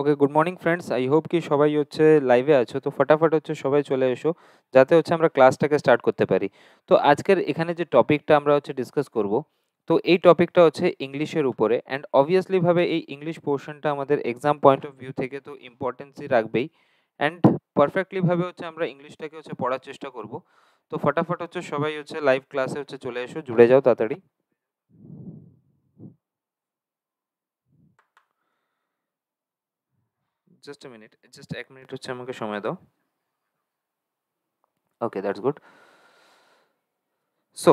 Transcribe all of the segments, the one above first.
Okay good morning friends I hope কি সবাই হচ্ছে লাইভে আছো। তো ফটাফট হচ্ছে সবাই চলে এসো, যাতে হচ্ছে আমরা ক্লাসটাকে স্টার্ট করতে পারি। তো আজকের এখানে যে টপিকটা আমরা হচ্ছে ডিসকাস করব, তো এই টপিকটা হচ্ছে ইংলিশের উপরে। অ্যান্ড অবভিয়াসলি ভাবে এই ইংলিশ পোর্শনটা আমাদের এক্সাম পয়েন্ট অফ ভিউ থেকে তো ইম্পর্টেন্সই রাখবেই। অ্যান্ড পারফেক্টলি ভাবে হচ্ছে আমরা ইংলিশটাকে হচ্ছে পড়ার চেষ্টা করব। তো ফটাফট হচ্ছে সবাই হচ্ছে লাইভ ক্লাসে হচ্ছে চলে এসো, জুড়ে যাও তাড়াতাড়ি। জাস্ট মিনিট জাস্ট এক মিনিট হচ্ছে আমাকে সময় দাও। ওকে দ্যাটস গুড সো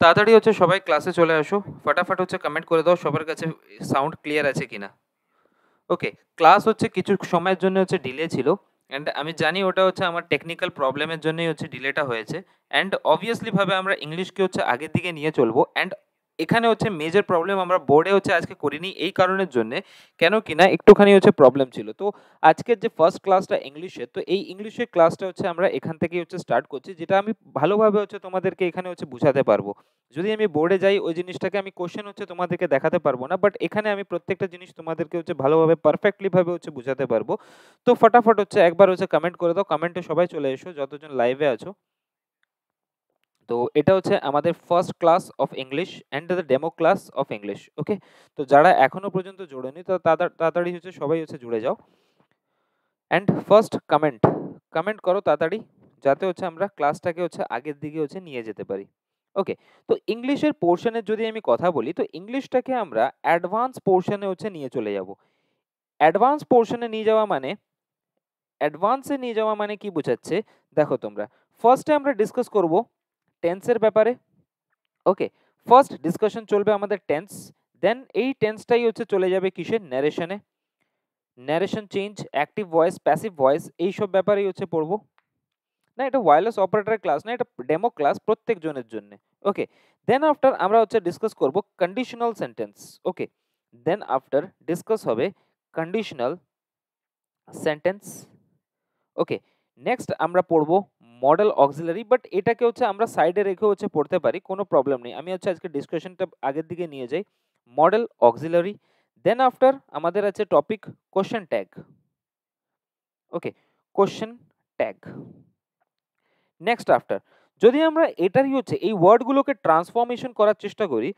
তাড়াতাড়ি হচ্ছে সবাই ক্লাসে চলে আসো। ফটাফট হচ্ছে কমেন্ট করে দাও সবার কাছে সাউন্ড ক্লিয়ার আছে কিনা। ওকে ক্লাস হচ্ছে কিছু সময়ের জন্য হচ্ছে ডিলে ছিল। অ্যান্ড আমি জানি ওটা হচ্ছে আমার টেকনিক্যাল প্রবলেমের জন্যই হচ্ছে ডিলেটা হয়েছে। অ্যান্ড অবভিয়াসলিভাবে আমরা ইংলিশকে হচ্ছে আগের দিকে নিয়ে চলবো। অ্যান্ড এখানে হচ্ছে মেজর প্রবলেম আমরা বোর্ডে হচ্ছে আজকে করিনি এই কারণের জন্য, কেন কি না একটুখানি হচ্ছে প্রবলেম ছিল। তো আজকের যে ফার্স্ট ক্লাসটা ইংলিশের তো এই ইংলিশের ক্লাসটা হচ্ছে আমরা এখান থেকেই হচ্ছে স্টার্ট করছি, যেটা আমি ভালোভাবে হচ্ছে তোমাদেরকে এখানে হচ্ছে বুঝাতে পারব। যদি আমি বোর্ডে যাই, ওই জিনিসটাকে আমি কোশ্চেন হচ্ছে তোমাদেরকে দেখাতে পারব না বাট এখানে আমি প্রত্যেকটা জিনিস তোমাদেরকে হচ্ছে ভালোভাবে পারফেক্টলিভাবে হচ্ছে বুঝাতে পারব। তো ফটাফট হচ্ছে একবার হচ্ছে কমেন্ট করে দাও কমেন্টে সবাই চলে এসো, যতজন লাইভে আছো। তো এটা হচ্ছে আমাদের first class of English and the demo class of English okay তো যারা এখনও পর্যন্ত জোড়েনি, তো তাড়াতাড়ি হচ্ছে সবাই হচ্ছে জুড়ে যাও। অ্যান্ড ফার্স্ট কমেন্ট কমেন্ট করো তাড়াতাড়ি, যাতে হচ্ছে আমরা ক্লাসটাকে হচ্ছে আগের দিকে হচ্ছে নিয়ে যেতে পারি ওকে তো ইংলিশের পোর্শনের যদি আমি কথা বলি, তো ইংলিশটাকে আমরা অ্যাডভান্স পোর্শনে হচ্ছে নিয়ে চলে যাব। অ্যাডভান্স পোর্শনে নিয়ে যাওয়া মানে অ্যাডভান্সে নিয়ে যাওয়া মানে কি বোঝাচ্ছে? দেখো তোমরা ফার্স্টে আমরা ডিসকাস করব টেন্সের ব্যাপারে। ওকে ফার্স্ট ডিসকাশন চলবে আমাদের টেন্স দেন এই টেন্সটাই হচ্ছে চলে যাবে কিসের? ন্যারেশনে narration change active voice passive voice এইসব ব্যাপারেই হচ্ছে পড়ব। না, এটা ওয়্যারলেস অপারেটর ক্লাস না, এটা ডেমো ক্লাস প্রত্যেক জনের জন্য। ওকে দেন আফটার আমরা হচ্ছে ডিসকাস করব conditional sentence okay then after discuss হবে কন্ডিশনাল সেন্টেন্স ওকে নেক্সট আমরা পড়ব মডেল অক্সিলারি বাট এটাকে হচ্ছে আমরা সাইডে রেখে হচ্ছে পড়তে পারি, কোনো প্রবলেম নেই। আমি হচ্ছে আজকে ডিসকাশনটা আগের দিকে নিয়ে যাই। মডেল অক্সিলারি দেন আফটার আমাদের আছে topic question tag okay question tag next after যদি আমরা এটারই হচ্ছে এই ওয়ার্ডগুলোকে ট্রান্সফরমেশন করার চেষ্টা করি,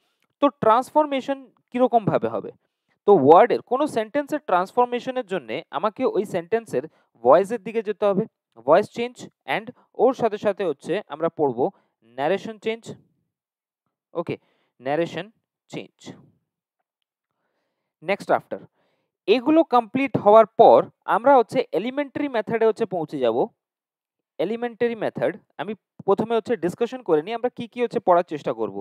তো ট্রান্সফরমেশন কীরকমভাবে হবে? তো ওয়ার্ডের কোনো সেন্টেন্সের ট্রান্সফরমেশনের জন্য আমাকে ওই সেন্টেন্সের ভয়েসের দিকে যেতে হবে। ভয়েস চেঞ্জ অ্যান্ড ওর সাথে সাথে হচ্ছে আমরা পড়ব narration change okay narration change next after এগুলো কমপ্লিট হওয়ার পর আমরা হচ্ছে এলিমেন্টারি মেথডে হচ্ছে পৌঁছে যাব। এলিমেন্টারি মেথড আমি প্রথমে হচ্ছে ডিসকাশন করে নিই আমরা কি কি হচ্ছে পড়ার চেষ্টা করব।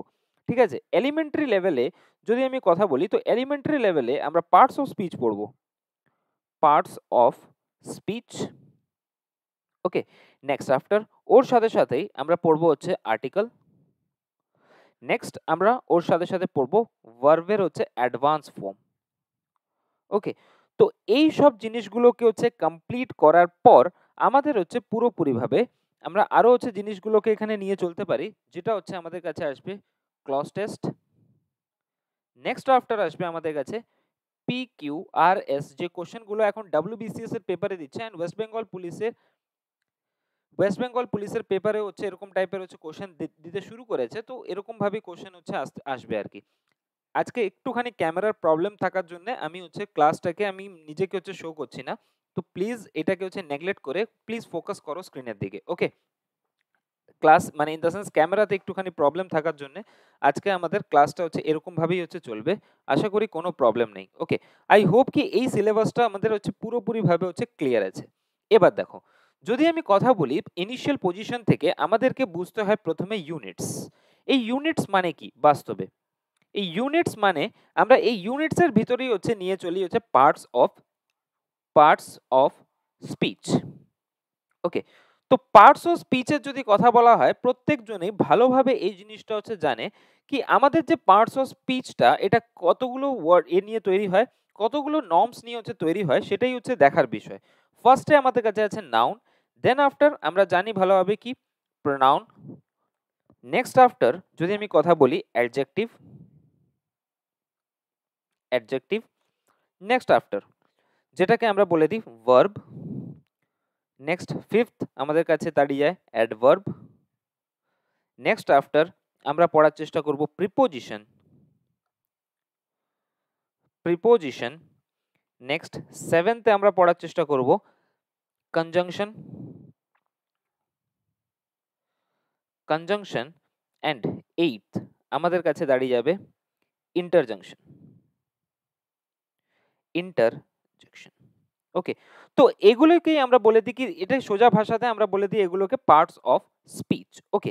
ঠিক আছে? এলিমেন্টারি লেভেলে যদি আমি কথা বলি, তো এলিমেন্টারি লেভেলে আমরা পার্টস অফ স্পিচ পড়ব। Parts of speech okay next after ওর সাথে সাথেই আমরা পড়ব হচ্ছে আর্টিকেল নেক্সট আমরা ওর সাথে সাথে পড়ব ভার্বের হচ্ছে অ্যাডভান্স ফর্ম ওকে, তো এই সব জিনিসগুলোকে হচ্ছে কমপ্লিট করার পর আমাদের হচ্ছে পুরোপুরিভাবে আমরা আরও হচ্ছে জিনিসগুলোকে এখানে নিয়ে চলতে পারি, যেটা হচ্ছে আমাদের কাছে আসবে ক্লস টেস্ট নেক্সট আফটার আসবে আমাদের কাছে পি কিউ আর এস যে কোশ্চেনগুলো এখন ডাব্লিউবিসিএস এর পেপারে দিচ্ছে অ্যান্ড ওয়েস্ট বেঙ্গল পুলিশের ওয়েস্ট বেঙ্গল পুলিশের পেপারে হচ্ছে এরকম টাইপের হচ্ছে কোশ্চেন দিতে শুরু করেছে। তো এরকমভাবেই কোশ্চেন হচ্ছে আসবে আর কি। আজকে একটুখানি ক্যামেরার প্রবলেম থাকার জন্য আমি হচ্ছে ক্লাসটাকে আমি নিজেকে হচ্ছে শো করছি না। তো প্লিজ এটাকে হচ্ছে নেগলেক্ট করে প্লিজ ফোকাস করো স্ক্রিনের দিকে ওকে ক্লাস মানে ইন দ্য সেন্স ক্যামেরাতে একটুখানি প্রবলেম থাকার জন্য আজকে আমাদের ক্লাসটা হচ্ছে এরকমভাবেই হচ্ছে চলবে। আশা করি কোনো প্রবলেম নেই ওকে আই হোপ কি এই সিলেবাসটা আমাদের হচ্ছে পুরোপুরিভাবে হচ্ছে ক্লিয়ার আছে। এবার দেখো যদি আমি কথা বলি ইনিশিয়াল পজিশন থেকে আমাদেরকে বুঝতে হয় প্রথমে ইউনিটস এই ইউনিটস মানে কি? বাস্তবে। এই ইউনিটস মানে আমরা এই ইউনিটসের ভিতরেই হচ্ছে নিয়ে চলি হচ্ছে parts of parts of speech okay তো পার্টস অফ স্পিচের যদি কথা বলা হয়, প্রত্যেকজনেই ভালোভাবে এই জিনিসটা হচ্ছে জানে কি আমাদের যে পার্টস অফ স্পিচটা এটা কতগুলো ওয়ার্ড এ নিয়ে তৈরি হয়, কতগুলো নর্মস নিয়ে হচ্ছে তৈরি হয়, সেটাই হচ্ছে দেখার বিষয়। ফার্স্টে আমাদের কাছে আছে নাউন দেন আফটার আমরা জানি ভালোভাবে কি? প্রোনাউন নেক্সট আফটার যদি আমি কথা বলি অ্যাডজেক্টিভ অ্যাডজেক্টিভ নেক্সট আফটার যেটাকে আমরা বলে দিই ভার্ব নেক্সট ফিফথ আমাদের কাছে দাঁড়িয়ে যায় অ্যাডভার্ব নেক্সট আফটার আমরা পড়ার চেষ্টা করব প্রিপোজিশন প্রিপোজিশন নেক্সট সেভেন্থে আমরা পড়ার চেষ্টা করব কনজাংশন কনজাংশন অ্যান্ড এইথ আমাদের কাছে দাঁড়িয়ে যাবে ইন্টারজাংশন ইন্টারজেকশন ওকে তো এগুলোকেই আমরা বলে দিই কি এটা সোজা ভাষাতে আমরা বলে দিই এগুলোকে পার্টস অফ স্পিচ ওকে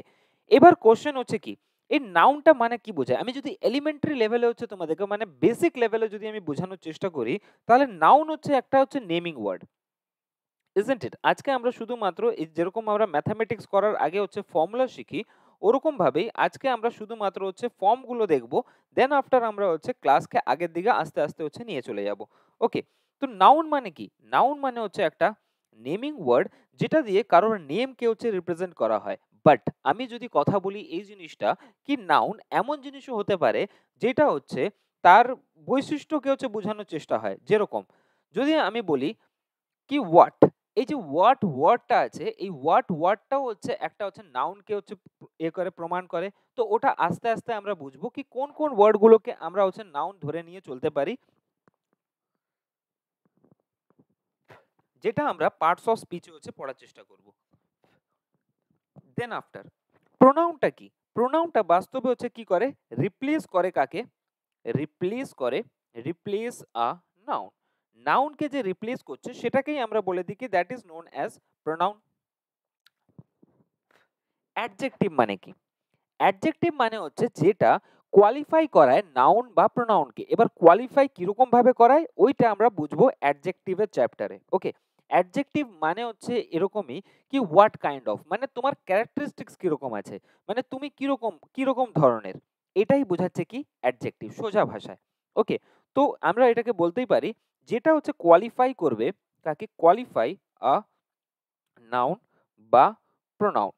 এবার কোশ্চেন হচ্ছে কি, এই নাউনটা মানে কি বোঝায়? আমি যদি এলিমেন্টারি লেভেলে হচ্ছে তোমাদেরকে মানে বেসিক লেভেলে যদি আমি বোঝানোর চেষ্টা করি, তাহলে নাউন হচ্ছে একটা হচ্ছে নেমিং ওয়ার্ড ইজেন্ট ইট আজকে আমরা শুধুমাত্র যেরকম আমরা ম্যাথামেটিক্স করার আগে হচ্ছে ফর্মুলা শিখি ওরকমভাবেই আজকে আমরা শুধুমাত্র হচ্ছে ফর্মগুলো দেখব দেন আফটার আমরা হচ্ছে ক্লাসকে আগের দিকে আস্তে আস্তে হচ্ছে নিয়ে চলে যাব। ওকে তো নাউন মানে কি? নাউন মানে হচ্ছে একটা নেমিং ওয়ার্ড যেটা দিয়ে কারোর নেমকে হচ্ছে রিপ্রেজেন্ট করা হয়। বাট আমি যদি কথা বলি এই জিনিসটা কি নাউন এমন জিনিসও হতে পারে যেটা হচ্ছে তার বৈশিষ্ট্যকে হচ্ছে বোঝানোর চেষ্টা হয়। যেরকম, যদি আমি বলি কি হোয়াট এই যে হোয়াট ওয়ার্ডটা আছে, এই হোয়াট ওয়ার্ডটাও হচ্ছে একটা হচ্ছে নাউনকে হচ্ছে এ করে প্রমাণ করে। তো ওটা আস্তে আস্তে আমরা বুঝব কি কোন কোন ওয়ার্ডগুলোকে আমরা হচ্ছে নাউন ধরে নিয়ে চলতে পারি। যেটা আমরা পার্টস অফ স্পিচে হচ্ছে পড়ার চেষ্টা করব। দেন আফটার প্রোনাউনটা কি? প্রোনাউনটা বাস্তবে হচ্ছে কি করে? রিপ্লেস করে কাকে? রিপ্লেস করে রিপ্লেস আ নাউন নাউনকে যে রিপ্লেস করছে, সেটাকেই আমরা বলে দিই কি that is known as pronoun adjective মানে কি? অ্যাডজেক্টিভ মানে হচ্ছে যেটা কোয়ালিফাই করায় নাউন বা প্রোনাউনকে এবার কোয়ালিফাই কীরকম ভাবে করায়, ওইটা আমরা বুঝব অ্যাডজেক্টিভের চ্যাপ্টারে ওকে অ্যাডজেক্টিভ মানে হচ্ছে এরকমই কি হোয়াট কাইন্ড অফ মানে তোমার ক্যারেক্টারিস্টিক্স কীরকম আছে? মানে তুমি কীরকম কীরকম ধরনের? এটাই বোঝাচ্ছে কি অ্যাডজেক্টিভ সোজা ভাষায়। ওকে তো আমরা এটাকে বলতেই পারি যেটা হচ্ছে কোয়ালিফাই করবে, তাকে কোয়ালিফাই আ নাউন বা প্রোনাউন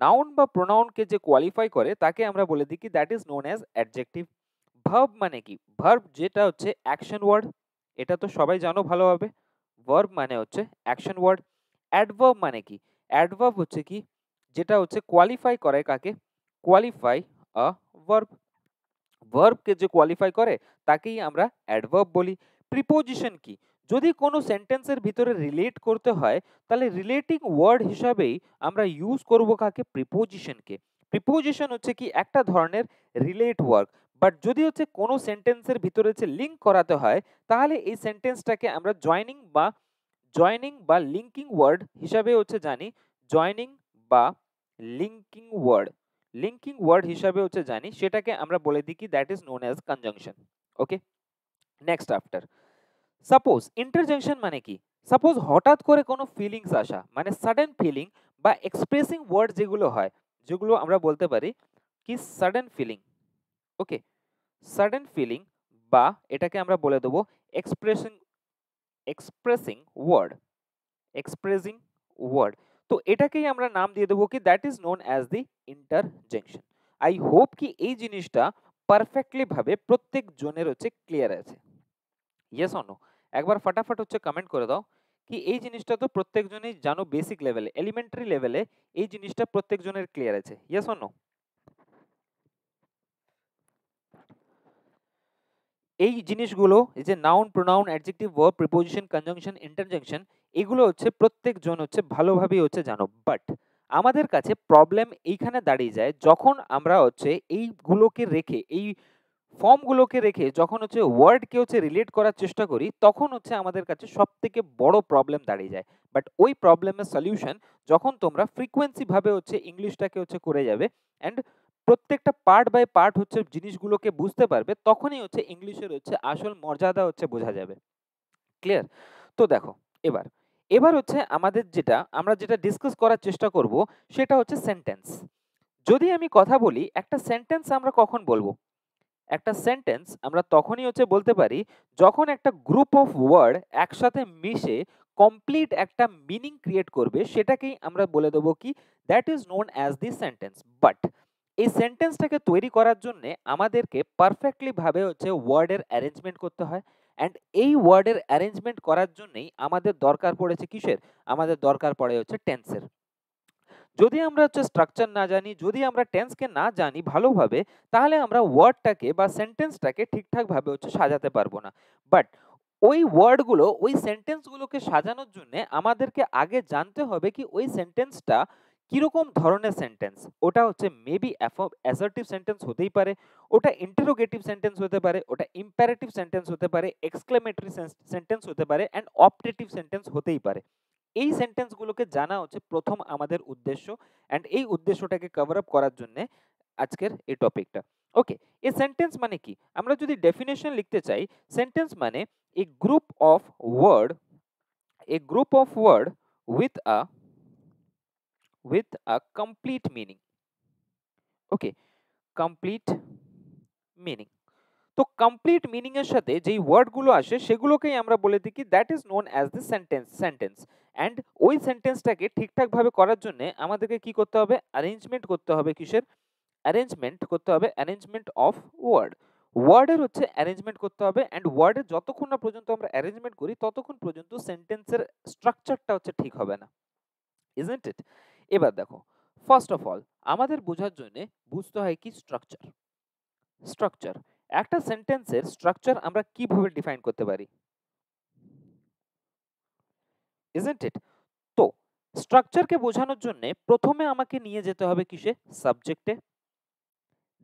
নাউন বা প্রোনাউনকে যে কোয়ালিফাই করে, তাকে আমরা বলে দিই কি that is known as adjective verb মানে কি? ভার্ব যেটা হচ্ছে অ্যাকশন ওয়ার্ড এটা তো সবাই জানো ভালোভাবে। ভার্ব মানে হচ্ছে অ্যাকশন ওয়ার্ড অ্যাডভার্ব মানে কি? অ্যাডভার্ব হচ্ছে কি? যেটা হচ্ছে কোয়ালিফাই করে কাকে? কোয়ালিফাই আ ভার্ব ভার্বকে যে কোয়ালিফাই করে, তাকেই আমরা অ্যাডভার্ব বলি। প্রিপোজিশন কি? যদি কোনো সেন্টেন্সের ভিতরে রিলেট করতে হয়, তাহলে রিলেটিং ওয়ার্ড হিসাবেই আমরা ইউজ করব কাকে? প্রিপোজিশনকে প্রিপোজিশন হচ্ছে কি একটা ধরনের রিলেট ওয়ার্ক বাট যদি হচ্ছে কোনো সেন্টেন্সের ভিতরে হচ্ছে লিঙ্ক করাতে হয়, তাহলে এই সেন্টেন্সটাকে আমরা জয়নিং বা জয়নিং বা লিঙ্কিং ওয়ার্ড হিসাবে হচ্ছে জানি জয়নিং বা লিঙ্কিং ওয়ার্ড লিঙ্কিং ওয়ার্ড হিসাবে হচ্ছে জানি, সেটাকে আমরা বলে দিই কি that is known as conjunction okay next after suppose interjection মানে কি? সাপোজ হঠাৎ করে কোনো ফিলিংস আসা মানে সাডেন ফিলিং বা এক্সপ্রেসিং ওয়ার্ড যেগুলো হয়, যেগুলো আমরা বলতে পারি কি sudden feeling okay sudden feeling বা এটাকে আমরা বলে দেবো expressing expressing word expressing word তো এটাকেই আমরা নাম দিয়ে দেবো কি? That is known as the interjection I hope কি এই জিনিসটা পারফেক্টলি ভাবে প্রত্যেক জনের হচ্ছে ক্লিয়ার আছে। ইয়েস অন্য একবার ফটাফট হচ্ছে কমেন্ট করে দাও কি এই জিনিসটা তো প্রত্যেকজনই জানো বেসিক লেভেলে এলিমেন্টারি লেভেলে এই জিনিসটা প্রত্যেকজনের ক্লিয়ার আছে ইয়েস অন্য এই জিনিসগুলো, এই যে noun pronoun adjective verb preposition conjunction interjection এগুলো হচ্ছে প্রত্যেকজন হচ্ছে ভালোভাবেই হচ্ছে জানো। বাট আমাদের কাছে প্রবলেম এইখানে দাঁড়িয়ে যায় যখন আমরা হচ্ছে এইগুলোকে রেখে, এই ফর্মগুলোকে রেখে যখন হচ্ছে ওয়ার্ডকে হচ্ছে রিলেট করার চেষ্টা করি, তখন হচ্ছে আমাদের কাছে সব থেকে বড় প্রবলেম দাঁড়িয়ে যায়। বাট ওই প্রবলেমের সলিউশন যখন তোমরা ফ্রিকোয়েন্সিভাবে হচ্ছে ইংলিশটাকে হচ্ছে করে যাবে অ্যান্ড প্রত্যেকটা পার্ট বাই পার্ট হচ্ছে জিনিসগুলোকে বুঝতে পারবে, তখনই হচ্ছে ইংলিশের হচ্ছে আসল মর্যাদা হচ্ছে বোঝা যাবে। ক্লিয়ার তো দেখো, এবার এবার হচ্ছে আমাদের যেটা, আমরা যেটা ডিসকাস করার চেষ্টা করব সেটা হচ্ছে সেন্টেন্স যদি আমি কথা বলি, একটা সেন্টেন্স আমরা কখন বলব? একটা সেন্টেন্স আমরা তখনই হচ্ছে বলতে পারি যখন একটা গ্রুপ অফ ওয়ার্ড একসাথে মিশে কমপ্লিট একটা মিনিং ক্রিয়েট করবে সেটাকেই আমরা বলে দেবো কি? That is known as the sentence but এই সেন্টেন্সটাকে তৈরি করার জন্যে আমাদেরকে পারফেক্টলিভাবে হচ্ছে ওয়ার্ডের অ্যারেঞ্জমেন্ট করতে হয়। অ্যান্ড এই ওয়ার্ডের অ্যারেঞ্জমেন্ট করার জন্যেই আমাদের দরকার পড়েছে কিসের? আমাদের দরকার পড়ে হচ্ছে টেন্সের যদি আমরা হচ্ছে স্ট্রাকচার না জানি, যদি আমরা টেন্সকে না জানি ভালোভাবে, তাহলে আমরা ওয়ার্ডটাকে বা সেন্টেন্সটাকে ঠিকঠাকভাবে হচ্ছে সাজাতে পারব না। বাট ওই ওয়ার্ডগুলো ওই সেন্টেন্সগুলোকে সাজানোর জন্য আমাদেরকে আগে জানতে হবে কি ওই সেন্টেন্সটা কীরকম ধরনের সেন্টেন্স ওটা হচ্ছে মেবি অ্যাসার্টিভ সেন্টেন্স হতেই পারে, ওটা ইন্টারোগেটিভ সেন্টেন্স হতে পারে, ওটা ইম্প্যারেটিভ সেন্টেন্স হতে পারে এক্সক্লেমেটরি সেন্টেন্স হতে পারে অ্যান্ড অপটেটিভ সেন্টেন্স হতেই পারে। এই সেন্টেন্সগুলোকে জানা হচ্ছে প্রথম আমাদের উদ্দেশ্য অ্যান্ড এই উদ্দেশ্যটাকে কভার আপ করার জন্য আজকের এই টপিকটা ওকে এ সেন্টেন্স মানে কি? আমরা যদি ডেফিনেশন লিখতে চাই সেন্টেন্স মানে a group of word a group of word with a with a complete meaning okay complete meaning তো কমপ্লিট মিনিং এর সাথে যেই ওয়ার্ডগুলো আসে সেগুলোকেই আমরা বলে দিই কি that is known as the sentence sentence and ওই সেন্টেন্সটাকে ঠিকঠাকভাবে করার জন্য আমাদেরকে কি করতে হবে? অ্যারেঞ্জমেন্ট করতে হবে কিসের? অ্যারেঞ্জমেন্ট করতে হবে অ্যারেঞ্জমেন্ট অফ ওয়ার্ড ওয়ার্ডের হচ্ছে অ্যারেঞ্জমেন্ট করতে হবে অ্যান্ড ওয়ার্ডের যতক্ষণ না পর্যন্ত আমরা অ্যারেঞ্জমেন্ট করি ততক্ষণ পর্যন্ত সেন্টেন্সের স্ট্রাকচারটা হচ্ছে ঠিক হবে না। ইজেন্ট ইট এবার দেখো ফার্স্ট অফ অল আমাদের বোঝার জন্য বুঝতে হয় কি স্ট্রাকচার স্ট্রাকচার একটা সেন্টেন্সের স্ট্রাকচার আমরা কীভাবে ডিফাইন করতে পারি? ইজেন্ট ইট তো স্ট্রাকচারকে বোঝানোর জন্য প্রথমে আমাকে নিয়ে যেতে হবে কিসে? সাবজেক্টে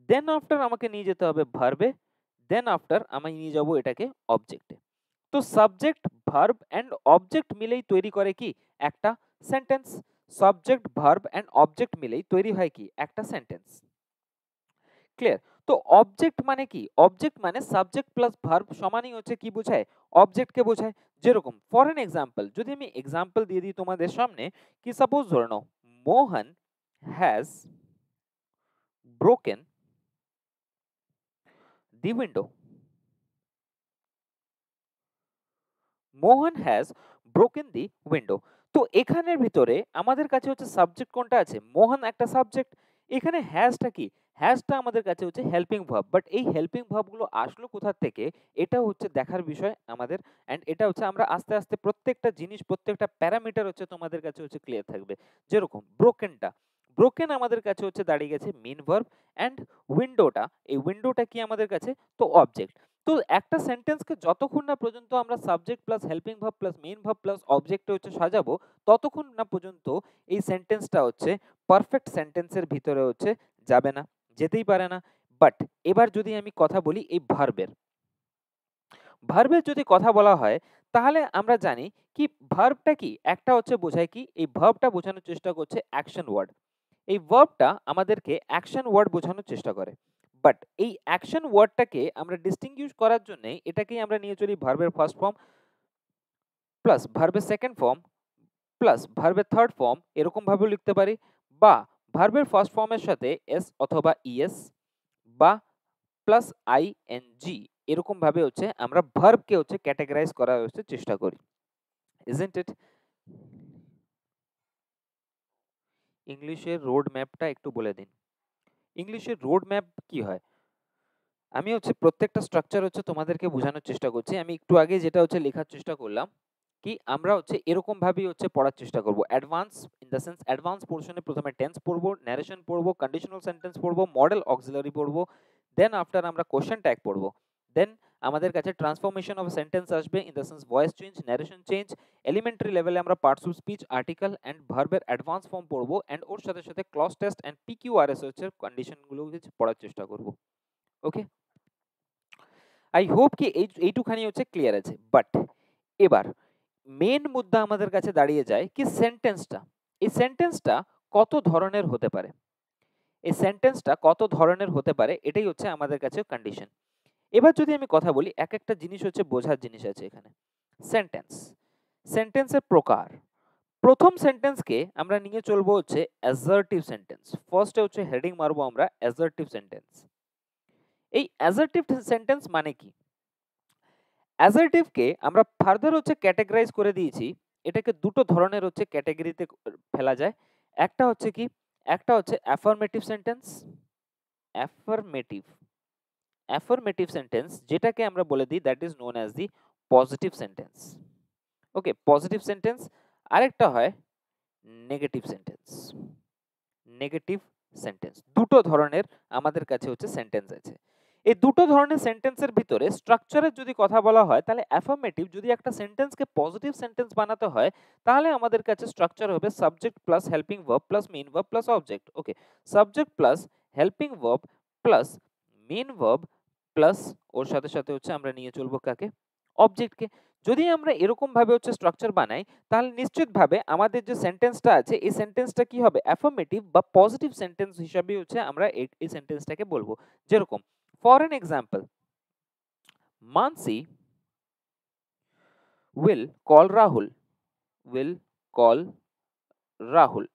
দেন আফটার আমাকে নিয়ে যেতে হবে ভার্বে দেন আফটার আমি নিয়ে যাব এটাকে অবজেক্টে তো সাবজেক্ট ভার্ব অ্যান্ড অবজেক্ট মিলেই তৈরি করে কি? একটা sentence subject verb and object মিলেই তৈরি হয় কি? একটা সেন্টেন্স ক্লিয়ার তো অবজেক্ট মানে কি? অবজেক্ট মানে সাবজেক্ট প্লাস ভার্ব সমানই হচ্ছে কি বোঝায়? অবজেক্টকে বোঝায়। যেরকম ফর এন এক্সাম্পল যদি আমি এক্সাম্পল দিয়ে দিই তোমাদের সামনে, কি সাপোজ ধরে নাও Mohan has broken the window Mohan has broken the window তো এখানের ভিতরে আমাদের কাছে হচ্ছে সাবজেক্ট কোনটা আছে? মোহন একটা সাবজেক্ট এখানে হ্যাজটা কি? হ্যাজটা আমাদের কাছে হচ্ছে হেল্পিং ভাব। বাট এই হেল্পিং ভাবগুলো আসলো কোথা থেকে? এটা হচ্ছে দেখার বিষয় আমাদের। অ্যান্ড এটা হচ্ছে আমরা আস্তে আস্তে প্রত্যেকটা জিনিস, প্রত্যেকটা প্যারামিটার হচ্ছে তোমাদের কাছে হচ্ছে ক্লিয়ার থাকবে। যেরকম ব্রোকেনটা ব্রোকেন আমাদের কাছে হচ্ছে দাঁড়িয়ে গেছে মেন ভার্ব অ্যান্ড উইন্ডোটা এই উইন্ডোটা কি আমাদের কাছে? তো অবজেক্ট তো একটা সেন্টেন্সকে যতক্ষণ না পর্যন্ত আমরা subject plus helping verb plus main verb plus অবজেক্টে হচ্ছে সাজাবো, ততক্ষণ না পর্যন্ত এই সেন্টেন্সটা হচ্ছে পারফেক্ট সেন্টেন্সের ভিতরে হচ্ছে যাবে না। যেতেই পারে না। বাট এবার যদি আমি কথা বলি এই ভার্বের ভার্বের যদি কথা বলা হয়, তাহলে আমরা জানি কি ভার্বটা কি? একটা হচ্ছে বোঝায় কি? এই ভার্বটা বোঝানোর চেষ্টা করছে অ্যাকশন ওয়ার্ড এই ভার্বটা আমাদেরকে অ্যাকশন ওয়ার্ড বোঝানোর চেষ্টা করে। বাট এই অ্যাকশন ওয়ার্ডটাকে আমরা ডিস্টিংগুইশ করার জন্য এটাকেই আমরা নিয়ে চলি ভার্বের ফার্স্ট ফর্ম প্লাস ভার্বের সেকেন্ড ফর্ম প্লাস ভার্বের থার্ড ফর্ম এরকমভাবেও লিখতে পারি। বা ভার্বের ফার্স্ট ফর্মের সাথে এস অথবা ইএস বা প্লাস আই এন জি এরকমভাবে হচ্ছে আমরা ভার্বকে হচ্ছে ক্যাটাগরাইজ করার হচ্ছে চেষ্টা করি। ইজেন্ট ইট ইংলিশের রোড ম্যাপটা একটু বলে দিন। ইংলিশের রোড ম্যাপ কি হয়? আমি হচ্ছে প্রত্যেকটা স্ট্রাকচার হচ্ছে তোমাদেরকে বোঝানোর চেষ্টা করছি। আমি একটু আগে যেটা হচ্ছে লেখার চেষ্টা করলাম কি আমরা হচ্ছে এরকম ভাবেই হচ্ছে পড়ার চেষ্টা করব। Advance in the sense advance পোর্শনে প্রথমে টেন্স পড়ব ন্যারেশন পড়ব কন্ডিশনাল সেন্টেন্স পড়ব মডেল অক্সিলারি পড়ব দেন আফটার আমরা কোশ্চেন ট্যাগ পড়ব। দেন আমাদের কাছে ট্রান্সফরমেশন অফ সেন্টেন্স আসবে in the sense voice change narration change elementary লেভেলে আমরা parts of speech article and ভার্বের অ্যাডভান্স ফর্ম পড়ব অ্যান্ড ওর সাথে সাথে ক্লস টেস্ট অ্যান্ড পিকিউআরএস হচ্ছে কন্ডিশনগুলো পড়ার চেষ্টা করব। ওকে আই হোপ কি এই, এইটুখানি হচ্ছে ক্লিয়ার আছে। বাট এবার মেন মুদ্দা আমাদের কাছে দাঁড়িয়ে যায় কি সেন্টেন্সটা এই সেন্টেন্সটা কত ধরনের হতে পারে? এই সেন্টেন্সটা কত ধরনের হতে পারে? এটাই হচ্ছে আমাদের কাছে কন্ডিশন এবার যদি আমি কথা বলি, এক একটা জিনিস হচ্ছে বোঝার জিনিস আছে এখানে। সেন্টেন্স সেন্টেন্সের প্রকার। প্রথম সেন্টেন্সকে আমরা নিয়ে চলবো হচ্ছে অ্যাজার্টিভ সেন্টেন্স ফার্স্টে হচ্ছে হেডিং মারবো আমরা অ্যাজার্টিভ সেন্টেন্স এই অ্যাজার্টিভ সেন্টেন্স মানে কি? অ্যাজার্টিভকে আমরা ফার্দার হচ্ছে ক্যাটাগরাইজ করে দিয়েছি। এটাকে দুটো ধরনের হচ্ছে ক্যাটাগরিতে ফেলা যায়। একটা হচ্ছে কি? একটা হচ্ছে affirmative sentence affirmative affirmative sentence যেটাকে আমরা বলে দিই that is known as the positive sentence okay positive sentence আরেকটা হয় নেগেটিভ সেন্টেন্স নেগেটিভ সেন্টেন্স দুটো ধরনের আমাদের কাছে হচ্ছে সেন্টেন্স আছে। এই দুটো ধরনের সেন্টেন্সের ভিতরে স্ট্রাকচারের যদি কথা বলা হয়, তাহলে অ্যাফার্মেটিভ যদি একটা সেন্টেন্সকে পজিটিভ সেন্টেন্স বানাতে হয়, তাহলে আমাদের কাছে স্ট্রাকচার হবে subject plus helping verb plus main verb plus object okay subject plus helping verb plus main verb plus ওর সাথে সাথে হচ্ছে আমরা নিয়ে চলবো কাকে? অবজেক্টকে যদি আমরা এরকম ভাবে হচ্ছে স্ট্রাকচার বানাই, তাহলে নিশ্চিতভাবে আমাদের যে সেন্টেন্সটা আছে, এই সেন্টেন্সটা কি হবে? অ্যাফার্মেটিভ বা পজিটিভ সেন্টেন্স হিসাবে হচ্ছে আমরা এই সেন্টেন্সটাকে বলব। যেরকম for an example Mansi will call Rahul will call Rahul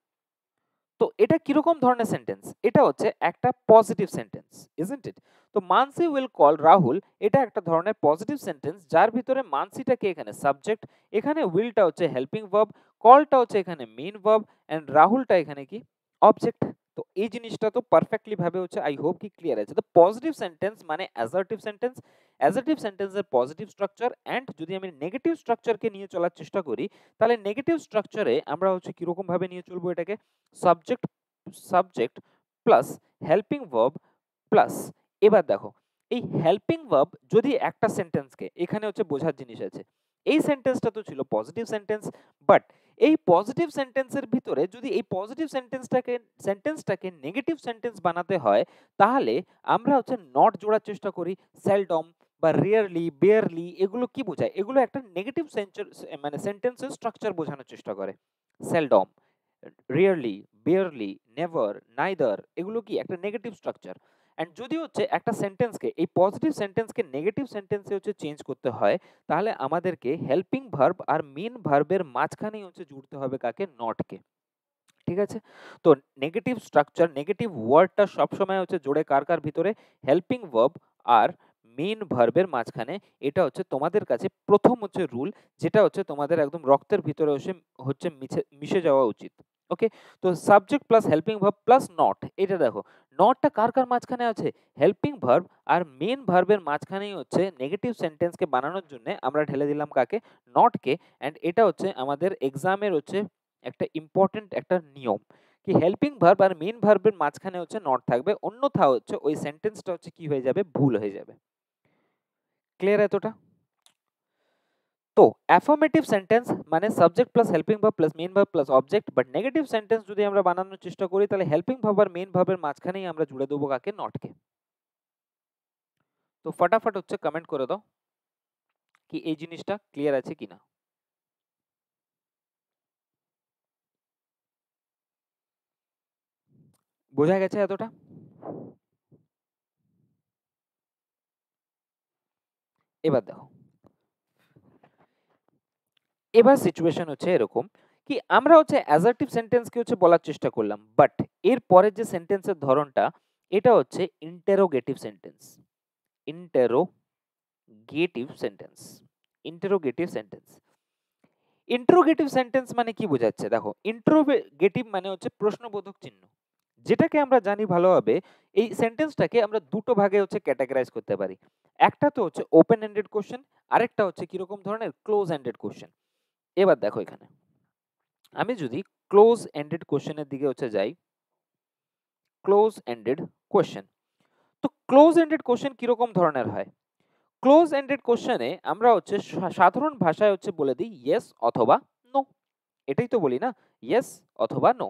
তো এটা কীরকম ধরনের সেন্টেন্স এটা হচ্ছে একটা পজিটিভ সেন্টেন্স ইজন্ট ইট তো মানসি উইল কল রাহুল এটা একটা ধরনের পজিটিভ সেন্টেন্স যার ভিতরে মানসিটাকে এখানে সাবজেক্ট এখানে উইলটা হচ্ছে হেল্পিং ভার্ব কলটা হচ্ছে এখানে মেইন ভার্ব অ্যান্ড রাহুলটা এখানে কি? অবজেক্ট তো এই জিনিসটা তো পারফেক্টলি ভাবে হচ্ছে আই হোপ কি ক্লিয়ার আছে। তো পজিটিভ সেন্টেন্স মানে অ্যাজার্টিভ সেন্টেন্স অ্যাজার্টিভ সেন্টেন্সের পজিটিভ স্ট্রাকচার অ্যান্ড যদি আমি নেগেটিভ স্ট্রাকচারকে নিয়ে চলার চেষ্টা করি, তাহলে নেগেটিভ স্ট্রাকচারে আমরা হচ্ছে কীরকম ভাবে নিয়ে চলবো এটাকে? Subject subject plus helping verb plus এবার দেখো, এই হেল্পিং ভার্ব যদি একটা সেন্টেন্সকে এখানে হচ্ছে বোঝার জিনিস আছে। এই সেন্টেন্সটা তো ছিল পজিটিভ সেন্টেন্স বাট এই পজিটিভ সেন্টেন্সের ভিতরে যদি এই পজিটিভ সেন্টেন্সটাকে সেন্টেন্সটাকে নেগেটিভ সেন্টেন্স বানাতে হয়, তাহলে আমরা হচ্ছে নট জোড়ার চেষ্টা করি সেলডম বা রিয়ারলি বেয়ারলি এগুলো কি বোঝায়? এগুলো একটা নেগেটিভ মানে সেন্টেন্সের স্ট্রাকচার বোঝানোর চেষ্টা করে। Seldom rarely barely never neither এগুলো কি? একটা নেগেটিভ স্ট্রাকচার অ্যান্ড যদি হচ্ছে একটা সেন্টেন্সকে এই পজিটিভ সেন্টেন্সকে নেগেটিভ সেন্টেন্সে হচ্ছে চেঞ্জ করতে হয়, তাহলে আমাদেরকে হেল্পিং ভার্ব আর মেন ভার্বের মাঝখানেই হচ্ছে জুড়তে হবে কাকে? নটকে ঠিক আছে? তো নেগেটিভ স্ট্রাকচার নেগেটিভ ওয়ার্ডটা সবসময় হচ্ছে জোড়ে কার কার ভিতরে? হেল্পিং ভার্ব আর মেন ভার্বের মাঝখানে। এটা হচ্ছে তোমাদের কাছে প্রথম হচ্ছে রুল যেটা হচ্ছে তোমাদের একদম রক্তের ভিতরে হচ্ছে হচ্ছে মিশে মিশে যাওয়া উচিত। ওকে তো subject plus helping verb plus not এটা দেখো। নটটা কার কার মাঝখানে আছে? হেল্পিং ভার্ব আর মেন ভার্বের মাঝখানেই হচ্ছে নেগেটিভ সেন্টেন্সকে বানানোর জন্য আমরা ঢেলে দিলাম কাকে? নটকে অ্যান্ড এটা হচ্ছে আমাদের এক্সামের হচ্ছে একটা ইম্পর্টেন্ট একটা নিয়ম। কি হেল্পিং ভার্ব আর মেন ভার্বের মাঝখানে হচ্ছে নট থাকবে, অন্যথা হচ্ছে ওই সেন্টেন্সটা হচ্ছে কি হয়ে যাবে? ভুল হয়ে যাবে। ক্লিয়ার এতটা? তো অ্যাফার্মেটিভ সেন্টেন্স মানে subject plus helping verb plus main verb plus object but negative sentence যদি আমরা বানানোর চেষ্টা করি, তাহলে হেল্পিং ভার্ব আর মেইন ভার্বের মাঝখানেই আমরা জুড়ে দেবো কাকে? নটকে তো ফটাফট হচ্ছে কমেন্ট করে দাও কি এই জিনিসটা ক্লিয়ার আছে কিনা। বোঝা গেছে এতটা? এবার দেখো। এবার সিচুয়েশন হচ্ছে এরকম কি আমরা হচ্ছে অ্যাজার্টিভ সেন্টেন্সকে হচ্ছে বলার চেষ্টা করলাম বাট এর পরের যে সেন্টেন্সের ধরনটা, এটা হচ্ছে interrogative sentence interrogative sentence interrogative sentence interrogative sentence মানে কি বোঝাচ্ছে? দেখো ইন্টারোগেটিভ মানে হচ্ছে প্রশ্নবোধক চিহ্ন, যেটাকে আমরা জানি ভালোভাবে, এই সেন্টেন্সটাকে আমরা দুটো ভাগে হচ্ছে ক্যাটাগরাইজ করতে পারি। একটা তো হচ্ছে ওপেন এন্ডেড কোশ্চেন আরেকটা হচ্ছে কীরকম ধরনের ক্লোজ এন্ডেড কোশ্চেন এবার দেখো এখানে। আমি যদি ক্লোজ এন্ডেড কোশ্চেনের দিকে হচ্ছে যাই ক্লোজ এন্ডেড কোশ্চেন তো ক্লোজ এন্ডেড কোশ্চেন কীরকম ধরনের হয়? ক্লোজ এন্ডেড কোশ্চেনে আমরা হচ্ছে সাধারণ ভাষায় হচ্ছে বলে দিই ইয়েস অথবা নো এটাই তো বলি না ইয়েস অথবা নো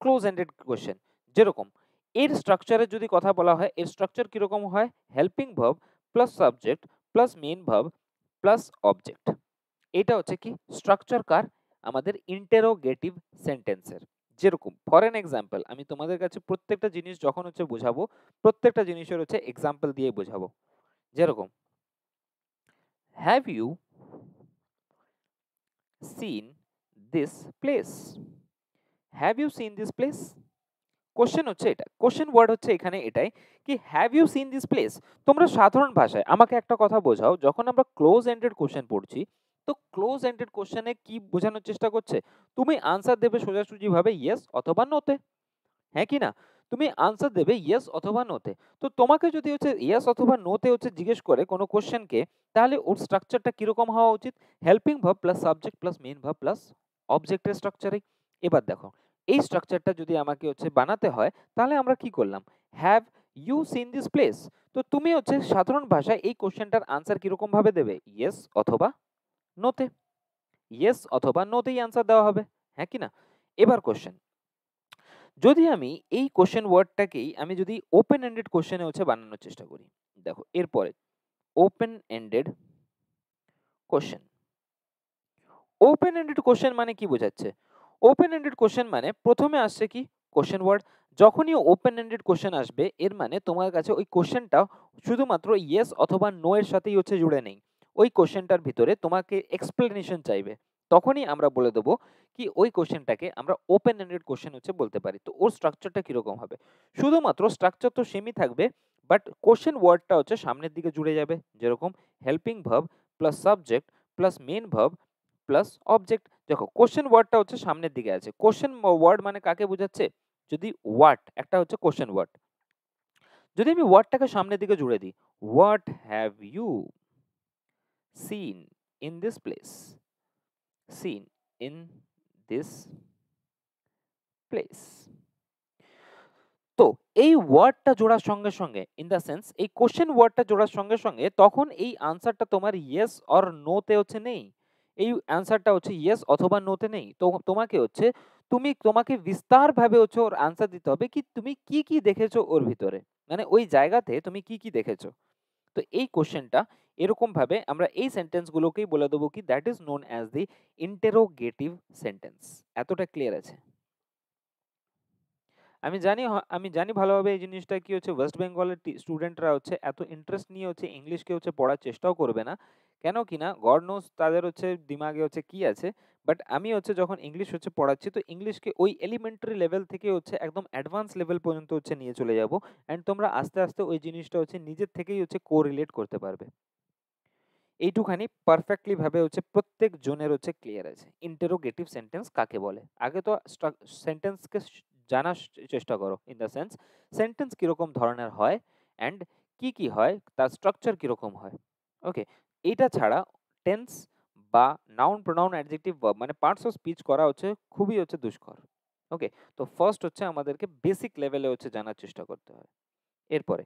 ক্লোজ এন্ডেড কোশ্চেন যেরকম, এর স্ট্রাকচারে যদি কথা বলা হয়, এর স্ট্রাকচার কীরকম হয়? Helping verb plus subject plus main verb plus object এটা হচ্ছে কি স্ট্রাকচার কার আমাদের ইন্টারোগেটিভ সেন্টেন্সের যেরকম ফর এন এক্সাম্পল আমি তোমাদের কাছে প্রত্যেকটা জিনিস যখন হচ্ছে বোঝাবো, প্রত্যেকটা জিনিসের হচ্ছে এক্সাম্পল দিয়ে বোঝাবো। যেরকম have you seen this place have you seen this place question হচ্ছে এটা। কোশ্চেন ওয়ার্ড হচ্ছে এখানে এটাই কি have you seen this place তোমরা সাধারণ ভাষায় আমাকে একটা কথা বোঝাও, যখন আমরা ক্লোজ এন্ডেড কোশ্চেন পড়ছি তো ক্লোজ এন্ডেড কোশ্চেনে কি বোঝানোর চেষ্টা করছে? তুমি আনসার দেবে সোজাসুজি ভাবে ইয়েস অথবা নোতে হ্যাঁ কি না? তুমি আনসার দেবে ইয়েস অথবা নোতে তো। তোমাকে যদি হচ্ছে ইয়েস অথবা নোতে হচ্ছে জিজ্ঞেস করে কোনো কোশ্চেনকে তাহলে ওর স্ট্রাকচারটা কীরকম হওয়া উচিত? Helping verb plus subject plus main verb plus অবজেক্টের স্ট্রাকচারেই এবার দেখো, এই স্ট্রাকচারটা যদি আমাকে হচ্ছে বানাতে হয়, তাহলে আমরা কি করলাম? Have you seen this place তো তুমি হচ্ছে সাধারণ ভাষায় এই কোশ্চেনটার আনসার কীরকম ভাবে দেবে? ইয়েস অথবা নোতে। ইয়েস অথবা নোতেই আনসার দেওয়া হবে হ্যাঁ কি না এবার কোশ্চেন যদি আমি এই কোশ্চেন ওয়ার্ডটাকেই আমি যদি ওপেন এন্ডেড কোশ্চেনে হচ্ছে বানানোর চেষ্টা করি, দেখো এরপরে open ended question open ended question মানে কি বোঝাচ্ছে? ওপেন এন্ডেড কোশ্চেন মানে প্রথমে আসছে কি? কোশ্চেন ওয়ার্ড যখনই ওপেন এন্ডেড কোশ্চেন আসবে, এর মানে তোমার কাছে ওই কোশ্চেনটা শুধুমাত্র ইয়েস অথবা নো এর সাথেই হচ্ছে জুড়ে নেই। ওই কোশ্চেনটার ভিতরে তোমাকে এক্সপ্লেনেশন চাইবে। তখনই আমরা বলে দেবো কি ওই কোশ্চেনটাকে আমরা ওপেন এন্ডেড কোশ্চেন হচ্ছে বলতে পারি। তো ওর স্ট্রাকচারটা কীরকম হবে? শুধুমাত্র স্ট্রাকচার তো সেমই থাকবে বাট কোশ্চেন ওয়ার্ডটা হচ্ছে সামনের দিকে জুড়ে যাবে। যেরকম helping verb plus subject plus main verb plus object দেখো কোশ্চেন ওয়ার্ডটা হচ্ছে সামনের দিকে আছে। কোশ্চেন ওয়ার্ড মানে কাকে বোঝাচ্ছে? যদি ওয়াট একটা হচ্ছে কোশ্চেন ওয়ার্ড যদি আমি ওয়ার্ডটাকে সামনের দিকে জুড়ে দিই what have you seen in this place seen in this place তো এই ওয়ার্ডটা জোড়ার সঙ্গে সঙ্গে ইন দ্য সেন্স এই কোশ্চেন ওয়ার্ডটা জোড়ার সঙ্গে সঙ্গে তখন এই আনসারটা তোমার ইয়েস অর নোতে হচ্ছে নেই। এই অ্যান্সারটা হচ্ছে ইয়েস অথবা নোতে নেই। তো তোমাকে হচ্ছে, তুমি তোমাকে বিস্তারভাবে হচ্ছে ওর আনসার দিতে হবে কি তুমি কি কি দেখেছ ওর ভিতরে। মানে ওই জায়গাতে তুমি কি কি দেখেছ? তো এই কোশ্চেনটা এরকমভাবে আমরা এই সেন্টেন্সগুলোকেই বলে দেবো কি that is known as the interrogative sentence এতটা ক্লিয়ার আছে? আমি জানি আমি জানি ভালোভাবে এই জিনিসটা কি হচ্ছে ওয়েস্ট বেঙ্গলের স্টুডেন্টরা হচ্ছে এত ইন্টারেস্ট নিয়ে হচ্ছে ইংলিশকে হচ্ছে পড়ার চেষ্টাও করবে না। কেন কি না গড নোস তাদের হচ্ছে দিমাগে হচ্ছে কি আছে বাট আমি হচ্ছে যখন ইংলিশ হচ্ছে পড়াচ্ছি, তো ইংলিশকে ওই এলিমেন্টারি লেভেল থেকে হচ্ছে একদম অ্যাডভান্স লেভেল পর্যন্ত হচ্ছে নিয়ে চলে যাব। অ্যান্ড তোমরা আস্তে আস্তে ওই জিনিসটা হচ্ছে নিজের থেকেই হচ্ছে কো রিলেট করতে পারবে। এইটুখানি পারফেক্টলি ভাবে হচ্ছে প্রত্যেক জনের হচ্ছে ক্লিয়ার আছে। ইন্টারোগেটিভ সেন্টেন্স কাকে বলে? আগে তো সেন্টেন্সকে জানার চেষ্টা করো ইন দ্য সেন্স সেন্টেন্স কীরকম ধরনের হয় অ্যান্ড কি কি হয়, তার স্ট্রাকচার কীরকম হয়। ওকে এটা ছাড়া টেন্স বা নাউন প্রোনাউন অ্যাডজেক্টিভ মানে পার্টস অফ স্পিচ করা হচ্ছে খুবই হচ্ছে দুষ্কর। ওকে তো ফার্স্ট হচ্ছে আমাদেরকে বেসিক লেভেলে হচ্ছে জানার চেষ্টা করতে হয়। এরপরে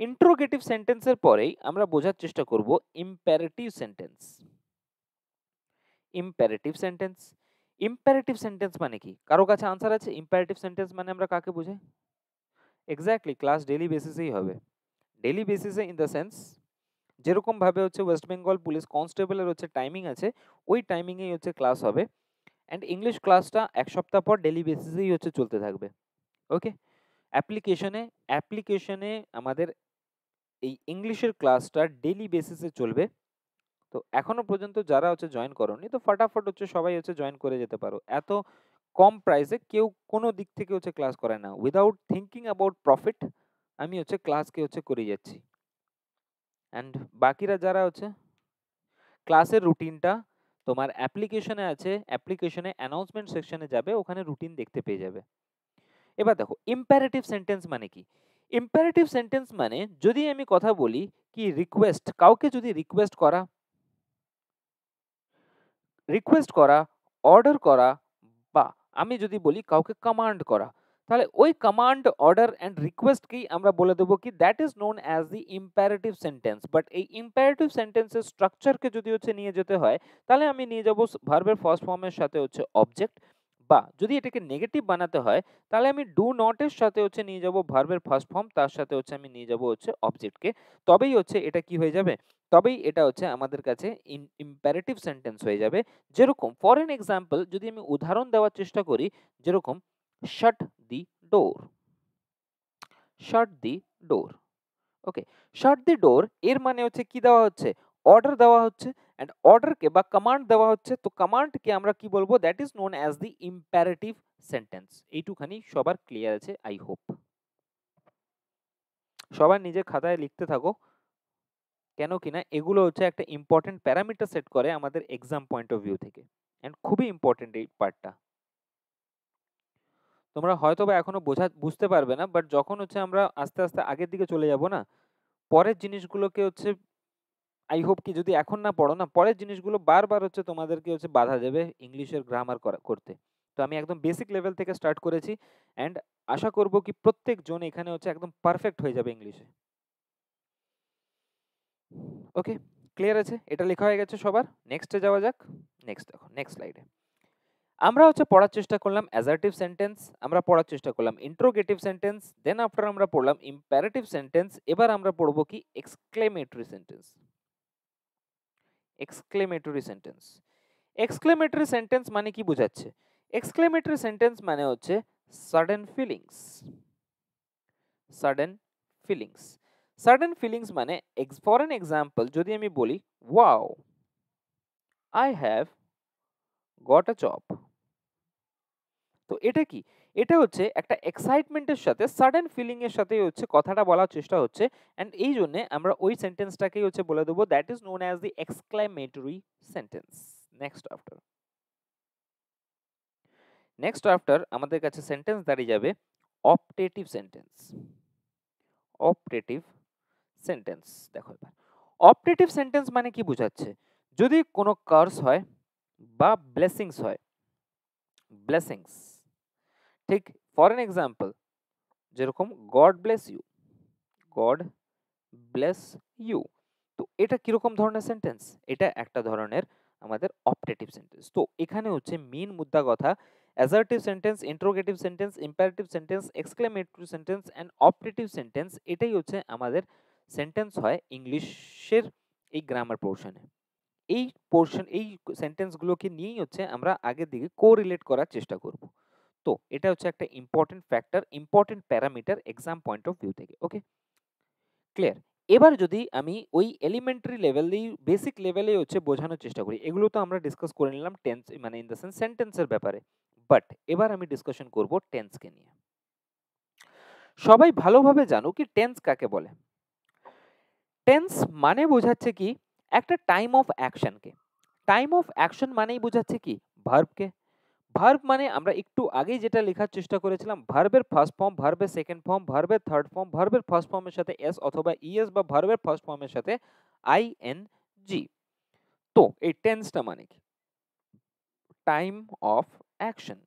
ইন্ট্রোগেটিভ সেন্টেন্সের পরেই আমরা বোঝার চেষ্টা করব imperative sentence imperative sentence imperative sentence মানে কি? কারও কাছে আনসার আছে? ইম্প্যারেটিভ সেন্টেন্স মানে আমরা কাকে বুঝাই? এক্স্যাক্টলি ক্লাস ডেলি বেসিসেই হবে। ডেলি বেসিসে ইন দ্য সেন্স যেরকমভাবে হচ্ছে ওয়েস্ট বেঙ্গল পুলিশ কনস্টেবলের হচ্ছে টাইমিং আছে, ওই টাইমিংয়েই হচ্ছে ক্লাস হবে। অ্যান্ড ইংলিশ ক্লাসটা এক সপ্তাহ পর ডেলি বেসিসেই হচ্ছে চলতে থাকবে। ওকে অ্যাপ্লিকেশনে অ্যাপ্লিকেশনে আমাদের এই ইংলিশের ক্লাসটা ডেলি বেসিসে চলবে। তো এখনও পর্যন্ত যারা হচ্ছে জয়েন করনি, তো ফটাফট হচ্ছে সবাই হচ্ছে জয়েন করে যেতে পারো। এত কম প্রাইসে কেউ কোনো দিক থেকে হচ্ছে ক্লাস করে না। উইদাউট থিঙ্কিং অ্যাবাউট প্রফিট আমি হচ্ছে ক্লাসকে হচ্ছে করে যাচ্ছি। অ্যান্ড বাকিরা যারা হচ্ছে, ক্লাসের রুটিনটা তোমার অ্যাপ্লিকেশনে আছে, অ্যাপ্লিকেশনে অ্যানাউন্সমেন্ট সেকশনে যাবে, ওখানে রুটিন দেখতে পেয়ে যাবে। এবার দেখো ইম্প্যারেটিভ সেন্টেন্স মানে কি? ইম্প্যারেটিভ সেন্টেন্স মানে যদি আমি কথা বলি, কি রিকোয়েস্ট কাউকে যদি রিকোয়েস্ট করা রিকোয়েস্ট করা অর্ডার করা, বা আমি যদি বলি কাউকে কমান্ড করা তাহলে ওই কমান্ড অর্ডার অ্যান্ড রিকোয়েস্টকেই আমরা বলে দেবো কি that is known as the imperative sentence but এই ইম্প্যারেটিভ সেন্টেন্সের স্ট্রাকচারকে যদি হচ্ছে নিয়ে যেতে হয়, তাহলে আমি নিয়ে যাব ভার্বের ফার্স্ট ফর্মের সাথে হচ্ছে অবজেক্ট বা যদি এটাকে নেগেটিভ বানাতে হয়, তাহলে আমি ডু নটের সাথে হচ্ছে নিয়ে যাব ভার্বের ফার্স্ট ফর্ম তার সাথে হচ্ছে আমি নিয়ে যাব হচ্ছে অবজেক্টকে তবেই হচ্ছে এটা কি হয়ে যাবে? তবেই এটা হচ্ছে আমাদের কাছে ইম্প্যারেটিভ সেন্টেন্স হয়ে যাবে। যেরকম ফর এন এক্সাম্পল যদি আমি উদাহরণ দেওয়ার চেষ্টা করি, যেরকম shut the door shut the door okay shut the door এর মানে হচ্ছে কি দেওয়া হচ্ছে? অর্ডার দেওয়া হচ্ছে অ্যান্ড অর্ডারকে বা কমান্ড দেওয়া হচ্ছে, তো কমান্ডকে আমরা কি বলব? That is known as the imperative sentence এইটুখানি সবার ক্লিয়ার আছে আই হোপ সবার নিজের খাতায় লিখতে থাকো। কেন কিনা এগুলো হচ্ছে একটা ইম্পর্টেন্ট প্যারামিটার সেট করে আমাদের এক্সাম পয়েন্ট অফ ভিউ থেকে। অ্যান্ড খুবই ইম্পর্টেন্ট এই পার্টটা তোমরা হয়তো বা এখনও বোঝা, বুঝতে পারবে না বাট যখন হচ্ছে আমরা আস্তে আস্তে আগের দিকে চলে যাব না, পরের জিনিসগুলোকে হচ্ছে আই হোপ কি যদি এখন না পড়ো না, পরের জিনিসগুলো বারবার হচ্ছে তোমাদেরকে হচ্ছে বাধা দেবে ইংলিশের গ্রামার করতে। তো আমি একদম বেসিক লেভেল থেকে স্টার্ট করেছি অ্যান্ড আশা করব কি প্রত্যেকজন এখানে হচ্ছে একদম পারফেক্ট হয়ে যাবে ইংলিশে। ওকে ক্লিয়ার আছে? এটা লেখা হয়ে গেছে সবার। নেক্সটে যাওয়া যাক। নেক্সট দেখো নেক্সট স্লাইডে আমরা হচ্ছে পড়ার চেষ্টা করলাম অ্যাজার্টিভ সেন্টেন্স আমরা পড়ার চেষ্টা করলাম ইন্ট্রোগেটিভ সেন্টেন্স দেন আফটার আমরা পড়লাম ইম্প্যারেটিভ সেন্টেন্স এবার আমরা পড়ব কি exclamatory sentence exclamatory sentence exclamatory sentence মানে কি বোঝাচ্ছে? এক্সক্লেমেটরি সেন্টেন্স মানে হচ্ছে sudden feelings sudden feelings sudden feelings মানে ফর এন এক্সাম্পল যদি আমি বলি wow I have got a job তো এটা কি? এটা হচ্ছে একটা এক্সাইটমেন্টের সাথে সাডেন ফিলিং এর সাথে হচ্ছে কথাটা বলার চেষ্টা হচ্ছে অ্যান্ড এই জন্যে আমরা ওই সেন্টেন্সটাকেই হচ্ছে বলে দেবো that is known as the exclamatory sentence next after next after আমাদের কাছে সেন্টেন্স দাঁড়িয়ে যাবে অপটেটিভ সেন্টেন্স অপটেটিভ সেন্টেন্স দেখো এবার। অপটেটিভ সেন্টেন্স মানে কি বোঝাচ্ছে? যদি কোনো কার্স হয় বা ব্লেসিংস হয়। ব্লেসিংস ঠিক ফর এন এক্সাম্পল যেরকম God bless you God bless you তো এটা কীরকম ধরনের সেন্টেন্স এটা একটা ধরনের আমাদের অপটেটিভ সেন্টেন্স তো এখানে হচ্ছে মেন মুদ্রা কথা assertive sentence interrogative sentence imperative sentence exclamatory sentence and optative sentence এটাই হচ্ছে আমাদের সেন্টেন্স হয় ইংলিশের এই গ্রামার পোর্শনে এই পোর্শন এই সেন্টেন্সগুলোকে নিয়েই হচ্ছে আমরা আগের দিকে কো রিলেট করার চেষ্টা করব। তো এটা হচ্ছে একটা important factor important parameter exam point of view থেকে ওকে ক্লিয়ার এবার যদি আমি ওই এলিমেন্টারি লেভেলেই বেসিক লেভেলে হচ্ছে বোঝানোর চেষ্টা করি, এগুলো তো আমরা ডিসকাস করে নিলাম টেন্স মানে ইন দ্য সেন্স সেন্টেন্সের ব্যাপারে। বাট এবার আমি ডিসকাশন করব টেন্সকে নিয়ে। সবাই ভালোভাবে জানো কি টেন্স কাকে বলে? টেন্স মানে বোঝাচ্ছে কি একটা টাইম অফ অ্যাকশনকে টাইম অফ অ্যাকশন মানেই বোঝাচ্ছে কি? ভার্বকে ভার্ব মানে আমরা একটু আগেই যেটা লেখার চেষ্টা করেছিলাম ভার্বের ফার্স্ট ফর্ম ভার্বের সেকেন্ড ফর্ম ভার্বের থার্ড ফর্ম ভার্বের ফার্স্ট ফর্মের সাথে এস অথবা ইএস বা ভার্বের ফার্স্ট ফর্মের সাথে আই এন জি তো এই টেন্সটা মানে কি? টাইম অফ অ্যাকশন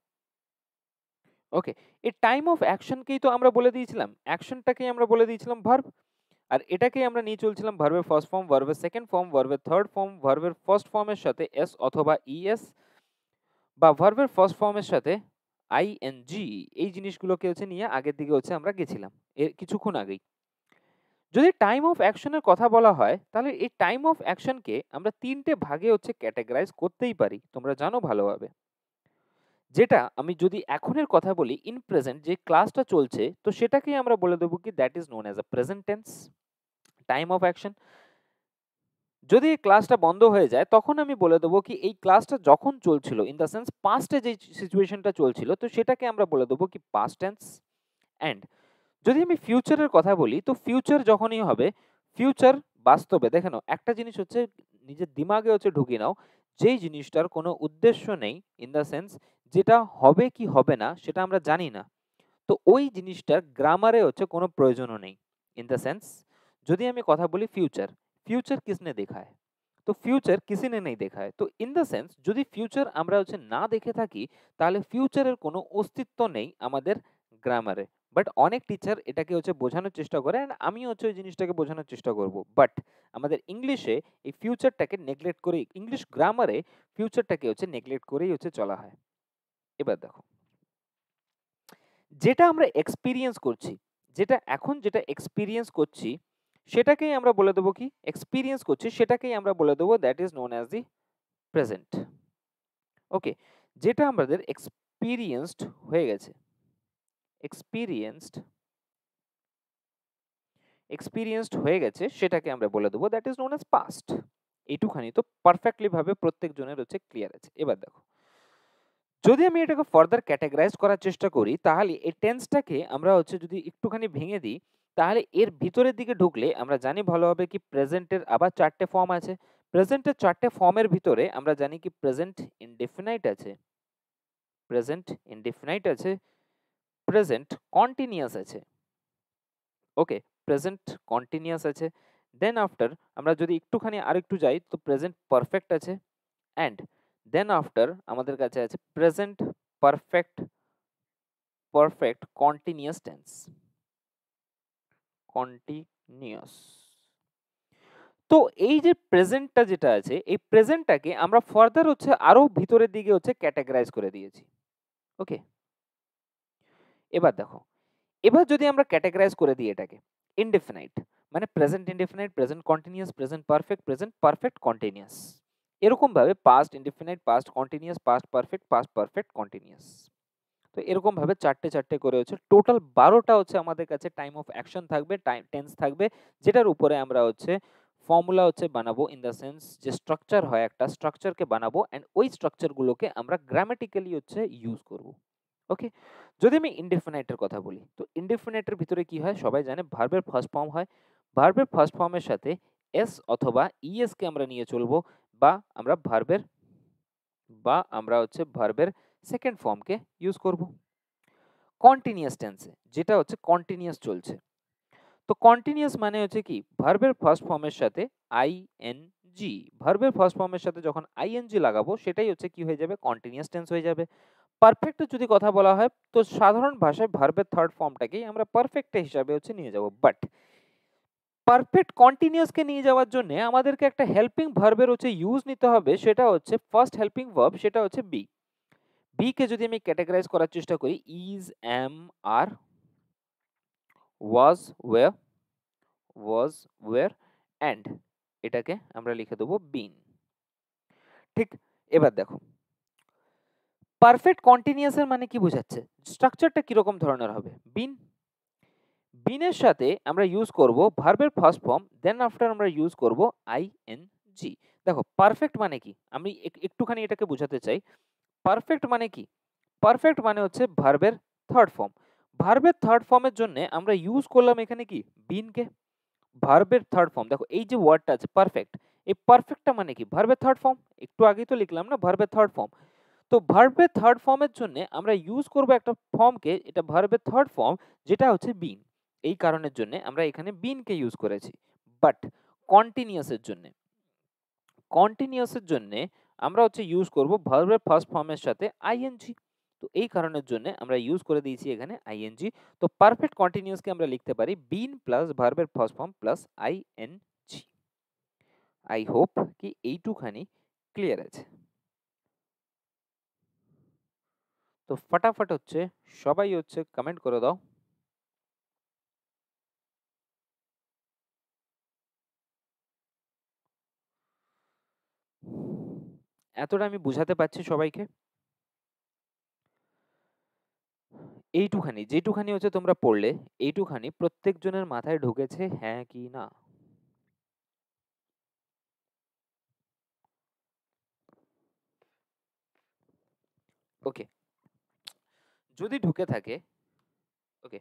ওকে এই টাইম অফ অ্যাকশনকেই তো আমরা বলে দিয়েছিলাম? অ্যাকশনটাকেই আমরা বলে দিয়েছিলাম ভার্ব আর এটাকেই আমরা নিয়ে চলছিলাম ভার্বের ফার্স্ট ফর্ম ভার্বের সেকেন্ড ফর্ম ভার্বের থার্ড ফর্ম ভার্বের ফার্স্ট ফর্মের সাথে এস অথবা ইএস বা ভার্বের ফার্স্ট ফর্মের সাথে আইএনজি এই জিনিসগুলোকে হচ্ছে নিয়ে আগের দিকে হচ্ছে আমরা গেছিলাম এর কিছুক্ষণ আগেই। যদি টাইম অফ অ্যাকশনের কথা বলা হয়, তাহলে এই টাইম অফ অ্যাকশনকে আমরা তিনটে ভাগে হচ্ছে ক্যাটাগরাইজ করতেই পারি। তোমরা জানো ভালোভাবে। যেটা আমি যদি এখনের কথা বলি ইন প্রেজেন্ট যে ক্লাসটা চলছে, তো সেটাকেই আমরা বলে দেবো কি that is known as a present tense time of action যদি এই ক্লাসটা বন্ধ হয়ে যায়, তখন আমি বলে দেবো কি, এই ক্লাসটা যখন চলছিল ইন দ্য সেন্স পাস্টে যে সিচুয়েশনটা চলছিল, তো সেটাকে আমরা বলে দেবো কি পাস্ট টেন্স অ্যান্ড যদি আমি ফিউচারের কথা বলি, তো ফিউচার যখনই হবে ফিউচার বাস্তবে, দেখে নাও, একটা জিনিস হচ্ছে, নিজের দিমাগে হচ্ছে ঢুকিয়ে নাও যেই জিনিসটার কোনো উদ্দেশ্য নেই ইন দ্য সেন্স যেটা হবে কি হবে না সেটা আমরা জানি না। তো ওই জিনিসটার গ্রামারে হচ্ছে কোনো প্রয়োজনও নেই। ইন দ্য সেন্স যদি আমি কথা বলি ফিউচার ফিউচার কিসনে দেখা है তো ফিউচার কিসিনে নেই দেখা है তো ইন দ্য সেন্স যদি ফিউচার আমরা হচ্ছে না দেখে থাকি, তাহলে ফিউচারের কোনো অস্তিত্ব নেই আমাদের গ্রামারে বাট অনেক টিচার এটাকে হচ্ছে বোঝানোর চেষ্টা করে অ্যান্ড আমি হচ্ছে ওই জিনিসটাকে বোঝানোর চেষ্টা করব। বাট আমাদের ইংলিশে এই ফিউচারটাকে নেগলেক্ট করে ইংলিশ গ্রামারে ফিউচারটাকে হচ্ছে নেগলেক্ট করেই হচ্ছে চলা হয়। এবার দেখো। যেটা আমরা এক্সপিরিয়েন্স করছি, যেটা এখন যেটা এক্সপিরিয়েন্স করছি, সেটাকেই আমরা বলে দেবো কি? এক্সপিরিয়েন্স করছি, সেটাকেই আমরা বলে দেবো that is known as the present. Okay, যেটা আমাদের এক্সপিরিয়েন্সড হয়ে গেছে। এক্সপিরিয়েন্সড এক্সপিরিয়েন্সড হয়ে গেছে, সেটাকে আমরা বলে দেবো that is known as past এইটুখানি তো পারফেক্টলি ভাবে প্রত্যেক জনের হচ্ছে ক্লিয়ার আছে। এবার দেখো, যদি আমি এটাকে ফার্দার ক্যাটাগরাইজ করার চেষ্টা করি, তাহলে এই টেন্সটাকে আমরা হচ্ছে যদি একটুখানি ভেঙে দিই, তাহলে এর ভিতরের দিকে ঢুকলে আমরা জানি ভালোভাবে কি প্রেজেন্টের আবার চারটে ফর্ম আছে। প্রেজেন্টের চারটে ফর্মের ভিতরে আমরা জানি কি প্রেজেন্ট ইনডেফিনাইট আছে। প্রেজেন্ট ইনডেফিনাইট আছে প্রেজেন্ট কন্টিনিউয়াস আছে। ওকে প্রেজেন্ট কন্টিনিউয়াস আছে। দেন আফটার আমরা যদি একটুখানি আর একটু যাই, তো প্রেজেন্ট পারফেক্ট আছে। অ্যান্ড দেন আফটার আমাদের কাছে আছে present perfect perfect continuous tense continuous তো এই যে প্রেজেন্টটা যেটা আছে, এই প্রেজেন্টটাকে আমরা ফার্দার হচ্ছে আরও ভিতরের দিকে হচ্ছে ক্যাটাগরাইজ করে দিয়েছি। ওকে এবার দেখো, এবার যদি আমরা ক্যাটাগরাইজ করে দিই এটাকে ইনডেফিনাইট মানে present indefinite present continuous present perfect present perfect continuous এরকম ভাবে past indefinite past continuous past perfect past perfect continuous তো এরকম ভাবে চারটে চারটে করে হচ্ছে টোটাল বারোটা হচ্ছে আমাদের কাছে টাইম অফ অ্যাকশন থাকবে টাইম টেন্স থাকবে, যেটার উপরে আমরা হচ্ছে ফর্মুলা হচ্ছে বানাবো ইন দ্য সেন্স যে স্ট্রাকচার হয় একটা স্ট্রাকচারকে বানাবো অ্যান্ড ওই স্ট্রাকচারগুলোকে আমরা গ্রামাটিক্যালি হচ্ছে ইউজ করব। ওকে? যদি আমি ইনডেফিনাইটের কথা বলি, তো ইনডেফিনাইটের ভিতরে কি হয়? সবাই জানে ভার্বের ফার্স্ট ফর্ম হয়। ভার্বের ফার্স্ট ফর্মের সাথে এস অথবা ইএস কে আমরা নিয়ে চলবো বা আমরা ভার্বের বা আমরা হচ্ছে ভার্বের সেকেন্ড ফর্মকে ইউজ করব। কন্টিনিউয়াস টেন্সে যেটা হচ্ছে কন্টিনিউয়াস চলছে। তো কন্টিনিউয়াস মানে হচ্ছে কি? ভার্বের ফার্স্ট ফর্মের সাথে আই এন জি ভার্বের ফার্স্ট ফর্মের সাথে যখন আই এন জি লাগাবো, সেটাই হচ্ছে কি হয়ে যাবে? কন্টিনিউয়াস টেন্স হয়ে যাবে। পারফেক্টের যদি কথা বলা হয়, তো সাধারণ ভাষায় ভার্বের থার্ড ফর্মটাকেই আমরা পারফেক্ট হিসাবে হচ্ছে নিয়ে যাব। বাট পারফেক্ট কন্টিনিউয়াসকে নিয়ে যাওয়ার জন্য আমাদেরকে একটা হেল্পিং ভার্বের হচ্ছে ইউজ নিতে হবে, সেটা হচ্ছে ফার্স্ট হেল্পিং ভার্ব সেটা হচ্ছে বি বি কে যদি আমি ক্যাটাগরাইজ করার চেষ্টা করি is am are was were was were and এটাকে আমরা লিখে দেবো বিন ঠিক, এবার দেখো। পারফেক্ট কন্টিনিউয়াসের মানে কি বোঝাচ্ছে? স্ট্রাকচারটা কীরকম ধরনের হবে? বিন বিনের সাথে আমরা ইউজ করব ভার্বের ফার্স্ট ফর্ম দেন আফটার আমরা ইউজ করব আই এন জি দেখো পারফেক্ট মানে কি? আমি একটুখানি এটাকে বোঝাতে চাই। পারফেক্ট মানে কি? পারফেক্ট মানে হচ্ছে ভার্বের থার্ড ফর্ম ভার্বের থার্ড ফর্মের জন্য আমরা ইউজ করলাম এখানে কি? বিনকে ভার্বের থার্ড ফর্ম দেখো, এই যে ওয়ার্ডটা আছে পারফেক্ট এই পারফেক্টটা মানে কি? ভার্বের থার্ড ফর্ম একটু আগেই তো লিখলাম না? ভার্বের থার্ড ফর্ম তো ভার্বের থার্ড ফর্মের জন্য আমরা ইউজ করব একটা ফর্মকে এটা ভার্বের থার্ড ফর্ম যেটা হচ্ছে বিন এই কারণের জন্য আমরা এখানে বিনকে ইউজ করেছি। বাট কন্টিনিউয়াসের জন্য কন্টিনিউয়াসের জন্য আমরা হচ্ছে ইউজ করব ভার্বের ফার্স্ট ফর্মের সাথে আইএনজি তো এই কারণের জন্য আমরা ইউজ করে দিয়েছি এখানে আইএনজি তো পারফেক্ট কন্টিনিউয়াসকে আমরা লিখতে পারি বিন প্লাস ভার্বের first form plus ING I hope কি এইটুখানি ক্লিয়ার আছে। তো ফটাফট হচ্ছে সবাই হচ্ছে কমেন্ট করে দাও। এতটা আমি বুঝাতে পারছি সবাইকে। এইটুখানি, যেটুখানি হচ্ছে তোমরা পড়লে, এইটুখানি প্রত্যেকজনের মাথায় ঢুকেছে হ্যাঁ কি না। ওকে যদি ঢুকে থাকে ওকে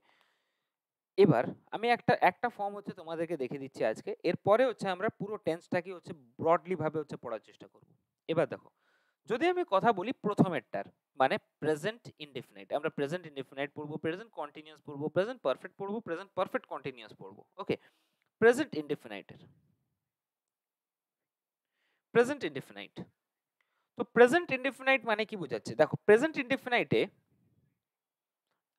এবার আমি একটা একটা ফর্ম হচ্ছে তোমাদেরকে দেখে দিচ্ছি আজকে। এরপরে হচ্ছে আমরা পুরো টেন্সটাকে হচ্ছে ব্রডলি ভাবে হচ্ছে পড়ার চেষ্টা করব। এবার দেখো, যদি আমি কথা বলি প্রথমেরটার মানে প্রেজেন্ট ইনডেফিনাইট আমরা প্রেজেন্ট ইনডেফিনাইট পড়ব প্রেজেন্ট কন্টিনিউয়াস পড়ব প্রেজেন্ট পারফেক্ট পড়ব প্রেজেন্ট পারফেক্ট কন্টিনিউয়াস পড়ব ওকে প্রেজেন্ট ইনডেফিনাইটের প্রেজেন্ট ইনডেফিনাইট তো প্রেজেন্ট ইনডেফিনাইট মানে কি বোঝাচ্ছে? দেখো প্রেজেন্ট ইনডেফিনাইটে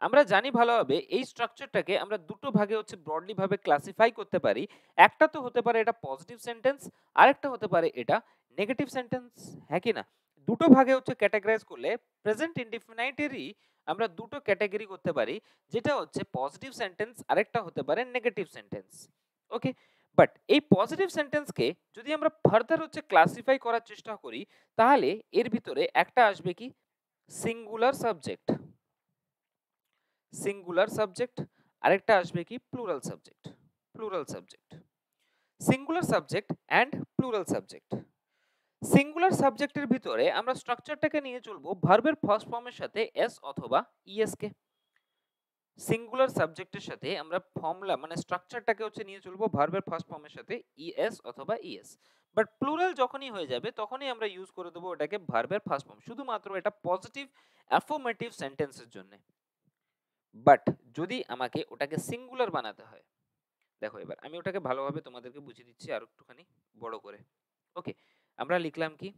আমরা জানি ভালোভাবে এই স্ট্রাকচারটাকে আমরা দুটো ভাগে হচ্ছে ব্রডলি ভাবে ক্লাসিফাই করতে পারি। একটা তো হতে পারে এটা পজিটিভ সেন্টেন্স আরেকটা হতে পারে এটা নেগেটিভ সেন্টেন্স হ্যাঁ কি না? দুটো ভাগে হচ্ছে ক্যাটাগরাইজ করলে প্রেজেন্ট ইনডিফিনাইটেরই আমরা দুটো ক্যাটাগরি করতে পারি, যেটা হচ্ছে পজিটিভ সেন্টেন্স আরেকটা হতে পারে নেগেটিভ সেন্টেন্স ওকে বাট এই পজিটিভ সেন্টেন্সকে যদি আমরা ফার্দার হচ্ছে ক্লাসিফাই করার চেষ্টা করি, তাহলে এর ভিতরে একটা আসবে কি? সিঙ্গুলার সাবজেক্ট সিঙ্গুলার সাবজেক্ট আরেকটা আসবে কি? Plural subject plural subject singular subject and plural subject singular সাবজেক্টের ভিতরে আমরা স্ট্রাকচারটাকে নিয়ে চলবো ভার্বের ফার্স্ট ফর্মের সাথে এস অথবা ইএস কে। সিঙ্গুলার সাবজেক্টের সাথে আমরা ফর্মুলা মানে স্ট্রাকচারটাকে হচ্ছে নিয়ে চলবো ভার্বের ফার্স্ট ফর্মের সাথে ইএস অথবা ইএস বাট প্লুরাল যখনই হয়ে যাবে তখনই আমরা ইউজ করে দেবো ওটাকে ভার্বের ফার্স্ট ফর্ম শুধুমাত্র এটা পজিটিভ অ্যাফর্মেটিভ সেন্টেন্সের জন্য। বাট যদি আমাকে ওটাকে সিঙ্গুলার বানাতে হয়, দেখো এবার আমি ওটাকে ভালোভাবে তোমাদেরকে বুঝিয়ে দিচ্ছি আর একটুখানি বড় করে। ওকে আমরা লিখলাম কি?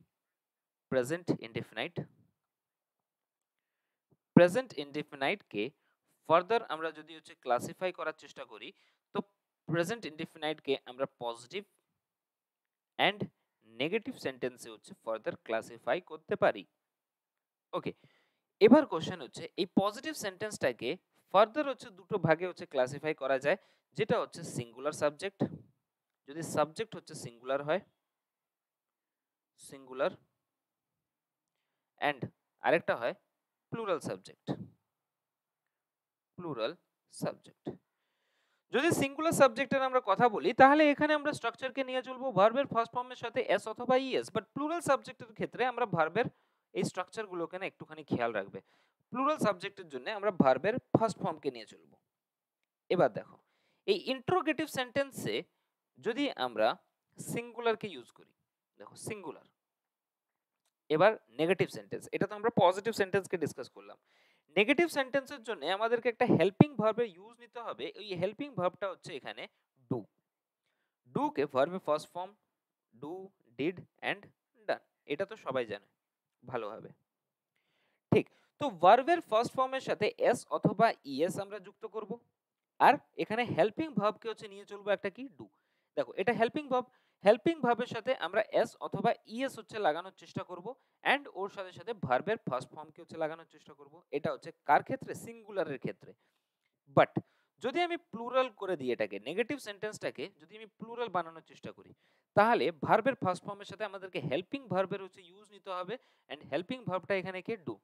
প্রেজেন্ট ইনডেফিনাইট প্রেজেন্ট ইনডেফিনাইটকে ফার্দার আমরা যদি হচ্ছে ক্লাসিফাই করার চেষ্টা করি, তো প্রেজেন্ট ইনডেফিনাইটকে আমরা পজিটিভ অ্যান্ড নেগেটিভ সেন্টেন্সে হচ্ছে ফার্দার ক্লাসিফাই করতে পারি। ওকে এবার কোশ্চেন হচ্ছে, এই পজিটিভ সেন্টেন্সটাকে ফার্দার হচ্ছে দুটো ভাগে হচ্ছে ক্লাসিফাই করা যায়, যেটা হচ্ছে সিঙ্গুলার সাবজেক্ট যদি সাবজেক্ট হচ্ছে সিঙ্গুলার হয় সিঙ্গুলার অ্যান্ড আরেকটা হয় প্লুরাল সাবজেক্ট প্লুরাল সাবজেক্ট যদি সিঙ্গুলার সাবজেক্টের আমরা কথা বলি, তাহলে এখানে আমরা স্ট্রাকচারকে নিয়ে চলবো ভার্বের ফার্স্ট ফর্মের সাথে এস অথবা ইএস বাট প্লুরাল সাবজেক্টের ক্ষেত্রে আমরা ভার্বের এই স্ট্রাকচারগুলোকে না একটুখানি খেয়াল রাখবে। প্লুরাল সাবজেক্টের জন্য আমরা ভার্বের ফার্স্ট ফর্মকে নিয়ে চলবো। এবার দেখো, এই ইন্ট্রোগেটিভ সেন্টেন্সে যদি আমরা সিঙ্গুলারকে ইউজ করি, দেখো সিঙ্গুলার এবার নেগেটিভ সেন্টেন্স এটা তো আমরা পজিটিভ সেন্টেন্সকে ডিসকাস করলাম। নেগেটিভ সেন্টেন্সের জন্য আমাদেরকে একটা হেল্পিং ভার্বের ইউজ নিতে হবে, ওই হেল্পিং ভার্বটা হচ্ছে এখানে ডু ডুকে ভার্বের first form do did and done এটা তো সবাই জানে। ভালোভাবে ঠিক, তো ভার্বের ফার্স্ট ফর্মের সাথে এস অথবা ইএস আমরা যুক্ত করব। আর এখানে হেল্পিং ভার্বকে হচ্ছে নিয়ে চলবো একটা কি? ডু দেখো, এটা হেল্পিং ভার্ব হেল্পিং ভার্বের সাথে আমরা এস অথবা ইএস হচ্ছে লাগানোর চেষ্টা করব অ্যান্ড ওর সাথে সাথে ভার্বের ফার্স্ট ফর্মকে হচ্ছে লাগানোর চেষ্টা করব। এটা হচ্ছে কার ক্ষেত্রে? সিঙ্গুলারের ক্ষেত্রে। বাট যদি আমি প্লুরাল করে দিই এটাকে নেগেটিভ সেন্টেন্সটাকে যদি আমি প্লুরাল বানানোর চেষ্টা করি তাহলে ভার্বের ফার্স্ট ফর্মের সাথে আমাদেরকে হেল্পিং ভার্বের হচ্ছে ইউজ নিতে হবে অ্যান্ড হেল্পিং ভার্বটা এখানে কে? ডু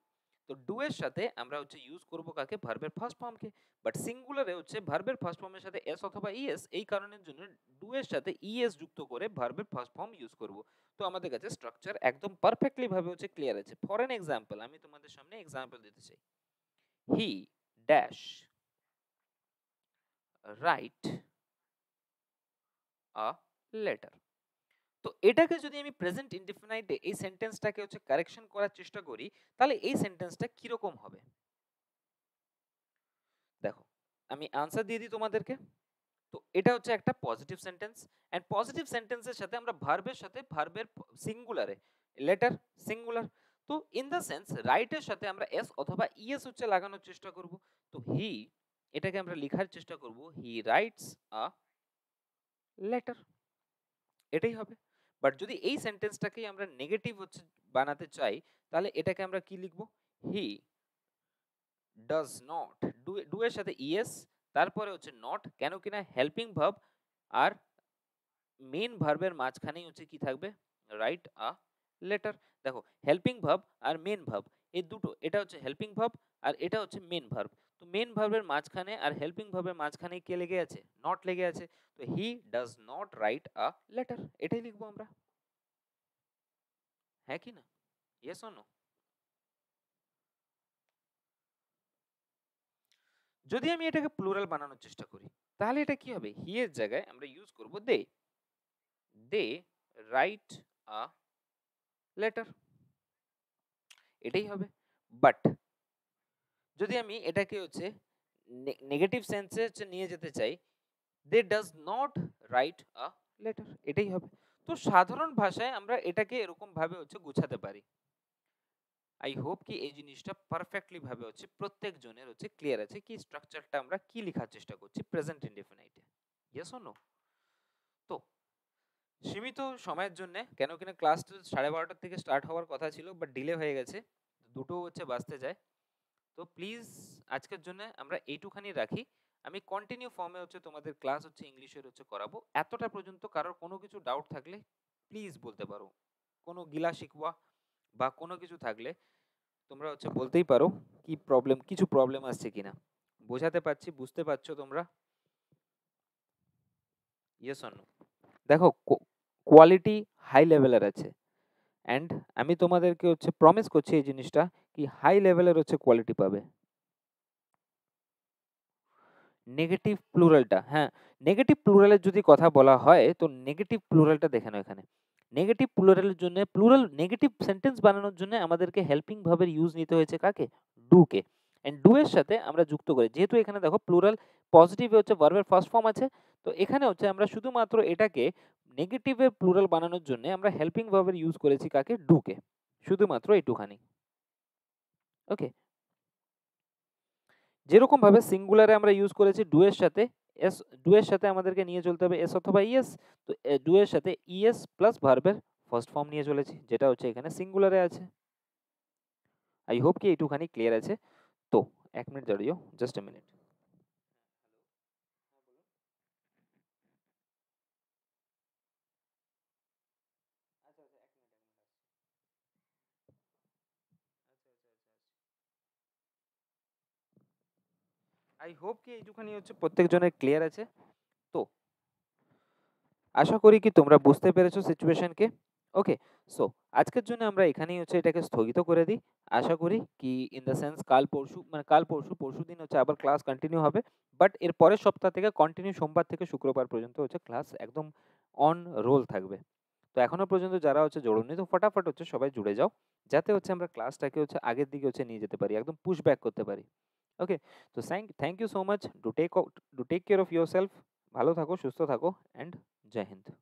তো ডু এর সাথে আমরা হচ্ছে ইউজ করব কাকে? ভার্বের ফার্স্ট ফর্মকে বাট সিঙ্গুলারে হচ্ছে ভার্বের ফার্স্ট ফর্মের সাথে এস অথবা ইএস এই কারণের জন্য ডু এর সাথে ইএস যুক্ত করে ভার্বের ফার্স্ট ফর্ম ইউজ করব। তো আমাদের কাছে স্ট্রাকচার একদম পারফেক্টলি ভাবে হচ্ছে ক্লিয়ার আছে। ফর এন এক্সাম্পল আমি তোমাদের সামনে এক্সাম্পল দিতে চাই। He dash write a letter তো এটাকে যদি আমি প্রেজেন্ট ইনডিফিনাইটে এই সেন্টেন্সটাকে হচ্ছে কারেকশন করার চেষ্টা করি, তাহলে এই সেন্টেন্সটা কীরকম হবে? দেখো, আমি আনসার দিয়ে দিই তোমাদেরকে। তো এটা হচ্ছে একটা পজিটিভ সেন্টেন্স অ্যান্ড পজিটিভ সেন্টেন্সের সাথে আমরা ভার্বের সাথে ভার্বের সিঙ্গুলারে লেটার সিঙ্গুলার তো ইন দ্য সেন্স রাইটের সাথে আমরা এস অথবা ইএস হচ্ছে লাগানোর চেষ্টা করব। তো হি এটাকে আমরা লেখার চেষ্টা করব হি রাইটস আ লেটার এটাই হবে। বাট যদি এই সেন্টেন্সটাকেই আমরা নেগেটিভ হচ্ছে বানাতে চাই, তাহলে এটাকে আমরা কি লিখব? He does not do do এর সাথে ইএস তারপরে হচ্ছে নট কেন কিনা হেল্পিং ভার্ব আর মেন ভার্বের মাঝখানেই হচ্ছে কি থাকবে? রাইট আ লেটার দেখো হেল্পিং ভার্ব আর মেন ভার্ব এই দুটো, এটা হচ্ছে হেল্পিং ভার্ব আর এটা হচ্ছে মেন ভার্ব তো মেন ভার্বের মাঝখানে আর হেল্পিং ভার্বের মাঝখানে কে লেগে আছে? নট লেগে আছে। তো he does not write a letter এটাই লিখব আমরা। হ্যাঁ কি না? ইয়েস নো যদি আমি এটাকে প্লুরাল বানানোর চেষ্টা করি, তাহলে এটা কি হবে? হি এর জায়গায় আমরা ইউজ করব দে দে রাইট আ লেটার এটাই হবে। বাট যদি আমি এটাকে হচ্ছে নেগেটিভ সেন্সে হচ্ছে নিয়ে যেতে চাই they does not write a letter এটাই হবে। তো সাধারণ ভাষায় আমরা এটাকে এরকম ভাবে হচ্ছে গুছাতে পারি। আই হোপ কি এই জিনিসটা পারফেক্টলি ভাবে হচ্ছে প্রত্যেক জনের হচ্ছে ক্লিয়ার আছে কি স্ট্রাকচারটা আমরা কি লেখার চেষ্টা করছি প্রেজেন্ট ইনডেফিনাইটে ইয়েস অর নো তো সীমিত সময়ের জন্য, কেন কিনা ক্লাস সাড়ে বারোটার থেকে স্টার্ট হওয়ার কথা ছিল বাট ডিলে হয়ে গেছে দুটো হচ্ছে বাঁচতে যায়। তো প্লিজ আজকের জন্য আমরা এইটুখানি রাখি। আমি কন্টিনিউ ফর্মে হচ্ছে তোমাদের ক্লাস হচ্ছে ইংলিশের হচ্ছে করাবো। এতটা পর্যন্ত কারোর কোনো কিছু ডাউট থাকলে প্লিজ বলতে পারো। কোনো গিলা শিখবা বা কোনো কিছু থাকলে তোমরা হচ্ছে বলতেই পারো কি প্রবলেম কিছু প্রবলেম আসছে কিনা। বোঝাতে পারছি, বুঝতে পারছ তোমরা? ইয়েস অন্য দেখো কোয়ালিটি হাই লেভেলের আছে। অ্যান্ড আমি তোমাদেরকে হচ্ছে প্রমিস করছি এই জিনিসটা কি হাই লেভেলের হচ্ছে কোয়ালিটি পাবে। নেগেটিভ প্লুরালটা হ্যাঁ নেগেটিভ প্লুরালের যদি কথা বলা হয়, তো নেগেটিভ প্লুরালটা দেখে নাও এখানে। নেগেটিভ প্লুরালের জন্য প্লুরাল নেগেটিভ সেন্টেন্স বানানোর জন্য আমাদেরকে হেল্পিং ভাবের ইউজ নিতে হয়েছে কাকে? ডুকে। অ্যান্ড ডু এর সাথে আমরা যুক্ত করি। যেহেতু এখানে দেখো প্লুরাল পজিটিভ হচ্ছে ভার্বের ফার্স্ট ফর্ম আছে, তো এখানে হচ্ছে আমরা শুধুমাত্র এটাকে নেগেটিভের প্লুরাল বানানোর জন্য আমরা হেল্পিং ভার্বের ইউজ করেছি কাকে? ডুকে। শুধুমাত্র এইটুখানি। ওকে। যেরকমভাবে সিঙ্গুলারে আমরা ইউজ করেছি ডুয়ের সাথে এস ডুয়ের সাথে আমাদেরকে নিয়ে চলতে হবে এস অথবা ইএস তো ডুয়ের সাথে ইএস প্লাস ভার্বের ফার্স্ট ফর্ম নিয়ে চলেছি, যেটা হচ্ছে এখানে সিঙ্গুলারে আছে। আই হোপ কি এইটুখানি ক্লিয়ার আছে? তো, এক মিনিট দাঁড়িয়েও just a minute I hope কি এইটুখানি হচ্ছে প্রত্যেকজনের ক্লিয়ার আছে। তো, আশা করি কি তোমরা বুঝতে পেরেছ সিচুয়েশনকে ওকে সো আজকের জন্য আমরা এখানেই হচ্ছে এটাকে স্থগিত করে দিই। আশা করি কি ইন দ্য সেন্স কাল পরশু মানে কাল পরশু পরশু দিন হচ্ছে আবার ক্লাস কন্টিনিউ হবে। বাট এর পরের সপ্তাহ থেকে কন্টিনিউ সোমবার থেকে শুক্রবার পর্যন্ত হচ্ছে ক্লাস একদম অন রোল থাকবে। তো এখনও পর্যন্ত যারা হচ্ছে জড়ুনি তো ফটাফট হচ্ছে সবাই জুড়ে যাও। যাতে হচ্ছে আমরা ক্লাসটাকে হচ্ছে আগের দিকে হচ্ছে নিয়ে যেতে পারি, একদম পুশ ব্যাক করতে পারি। ओके तो thank you so much do take do take care of yourself भलो थको, सुस्थ थको एंड जय हिंद।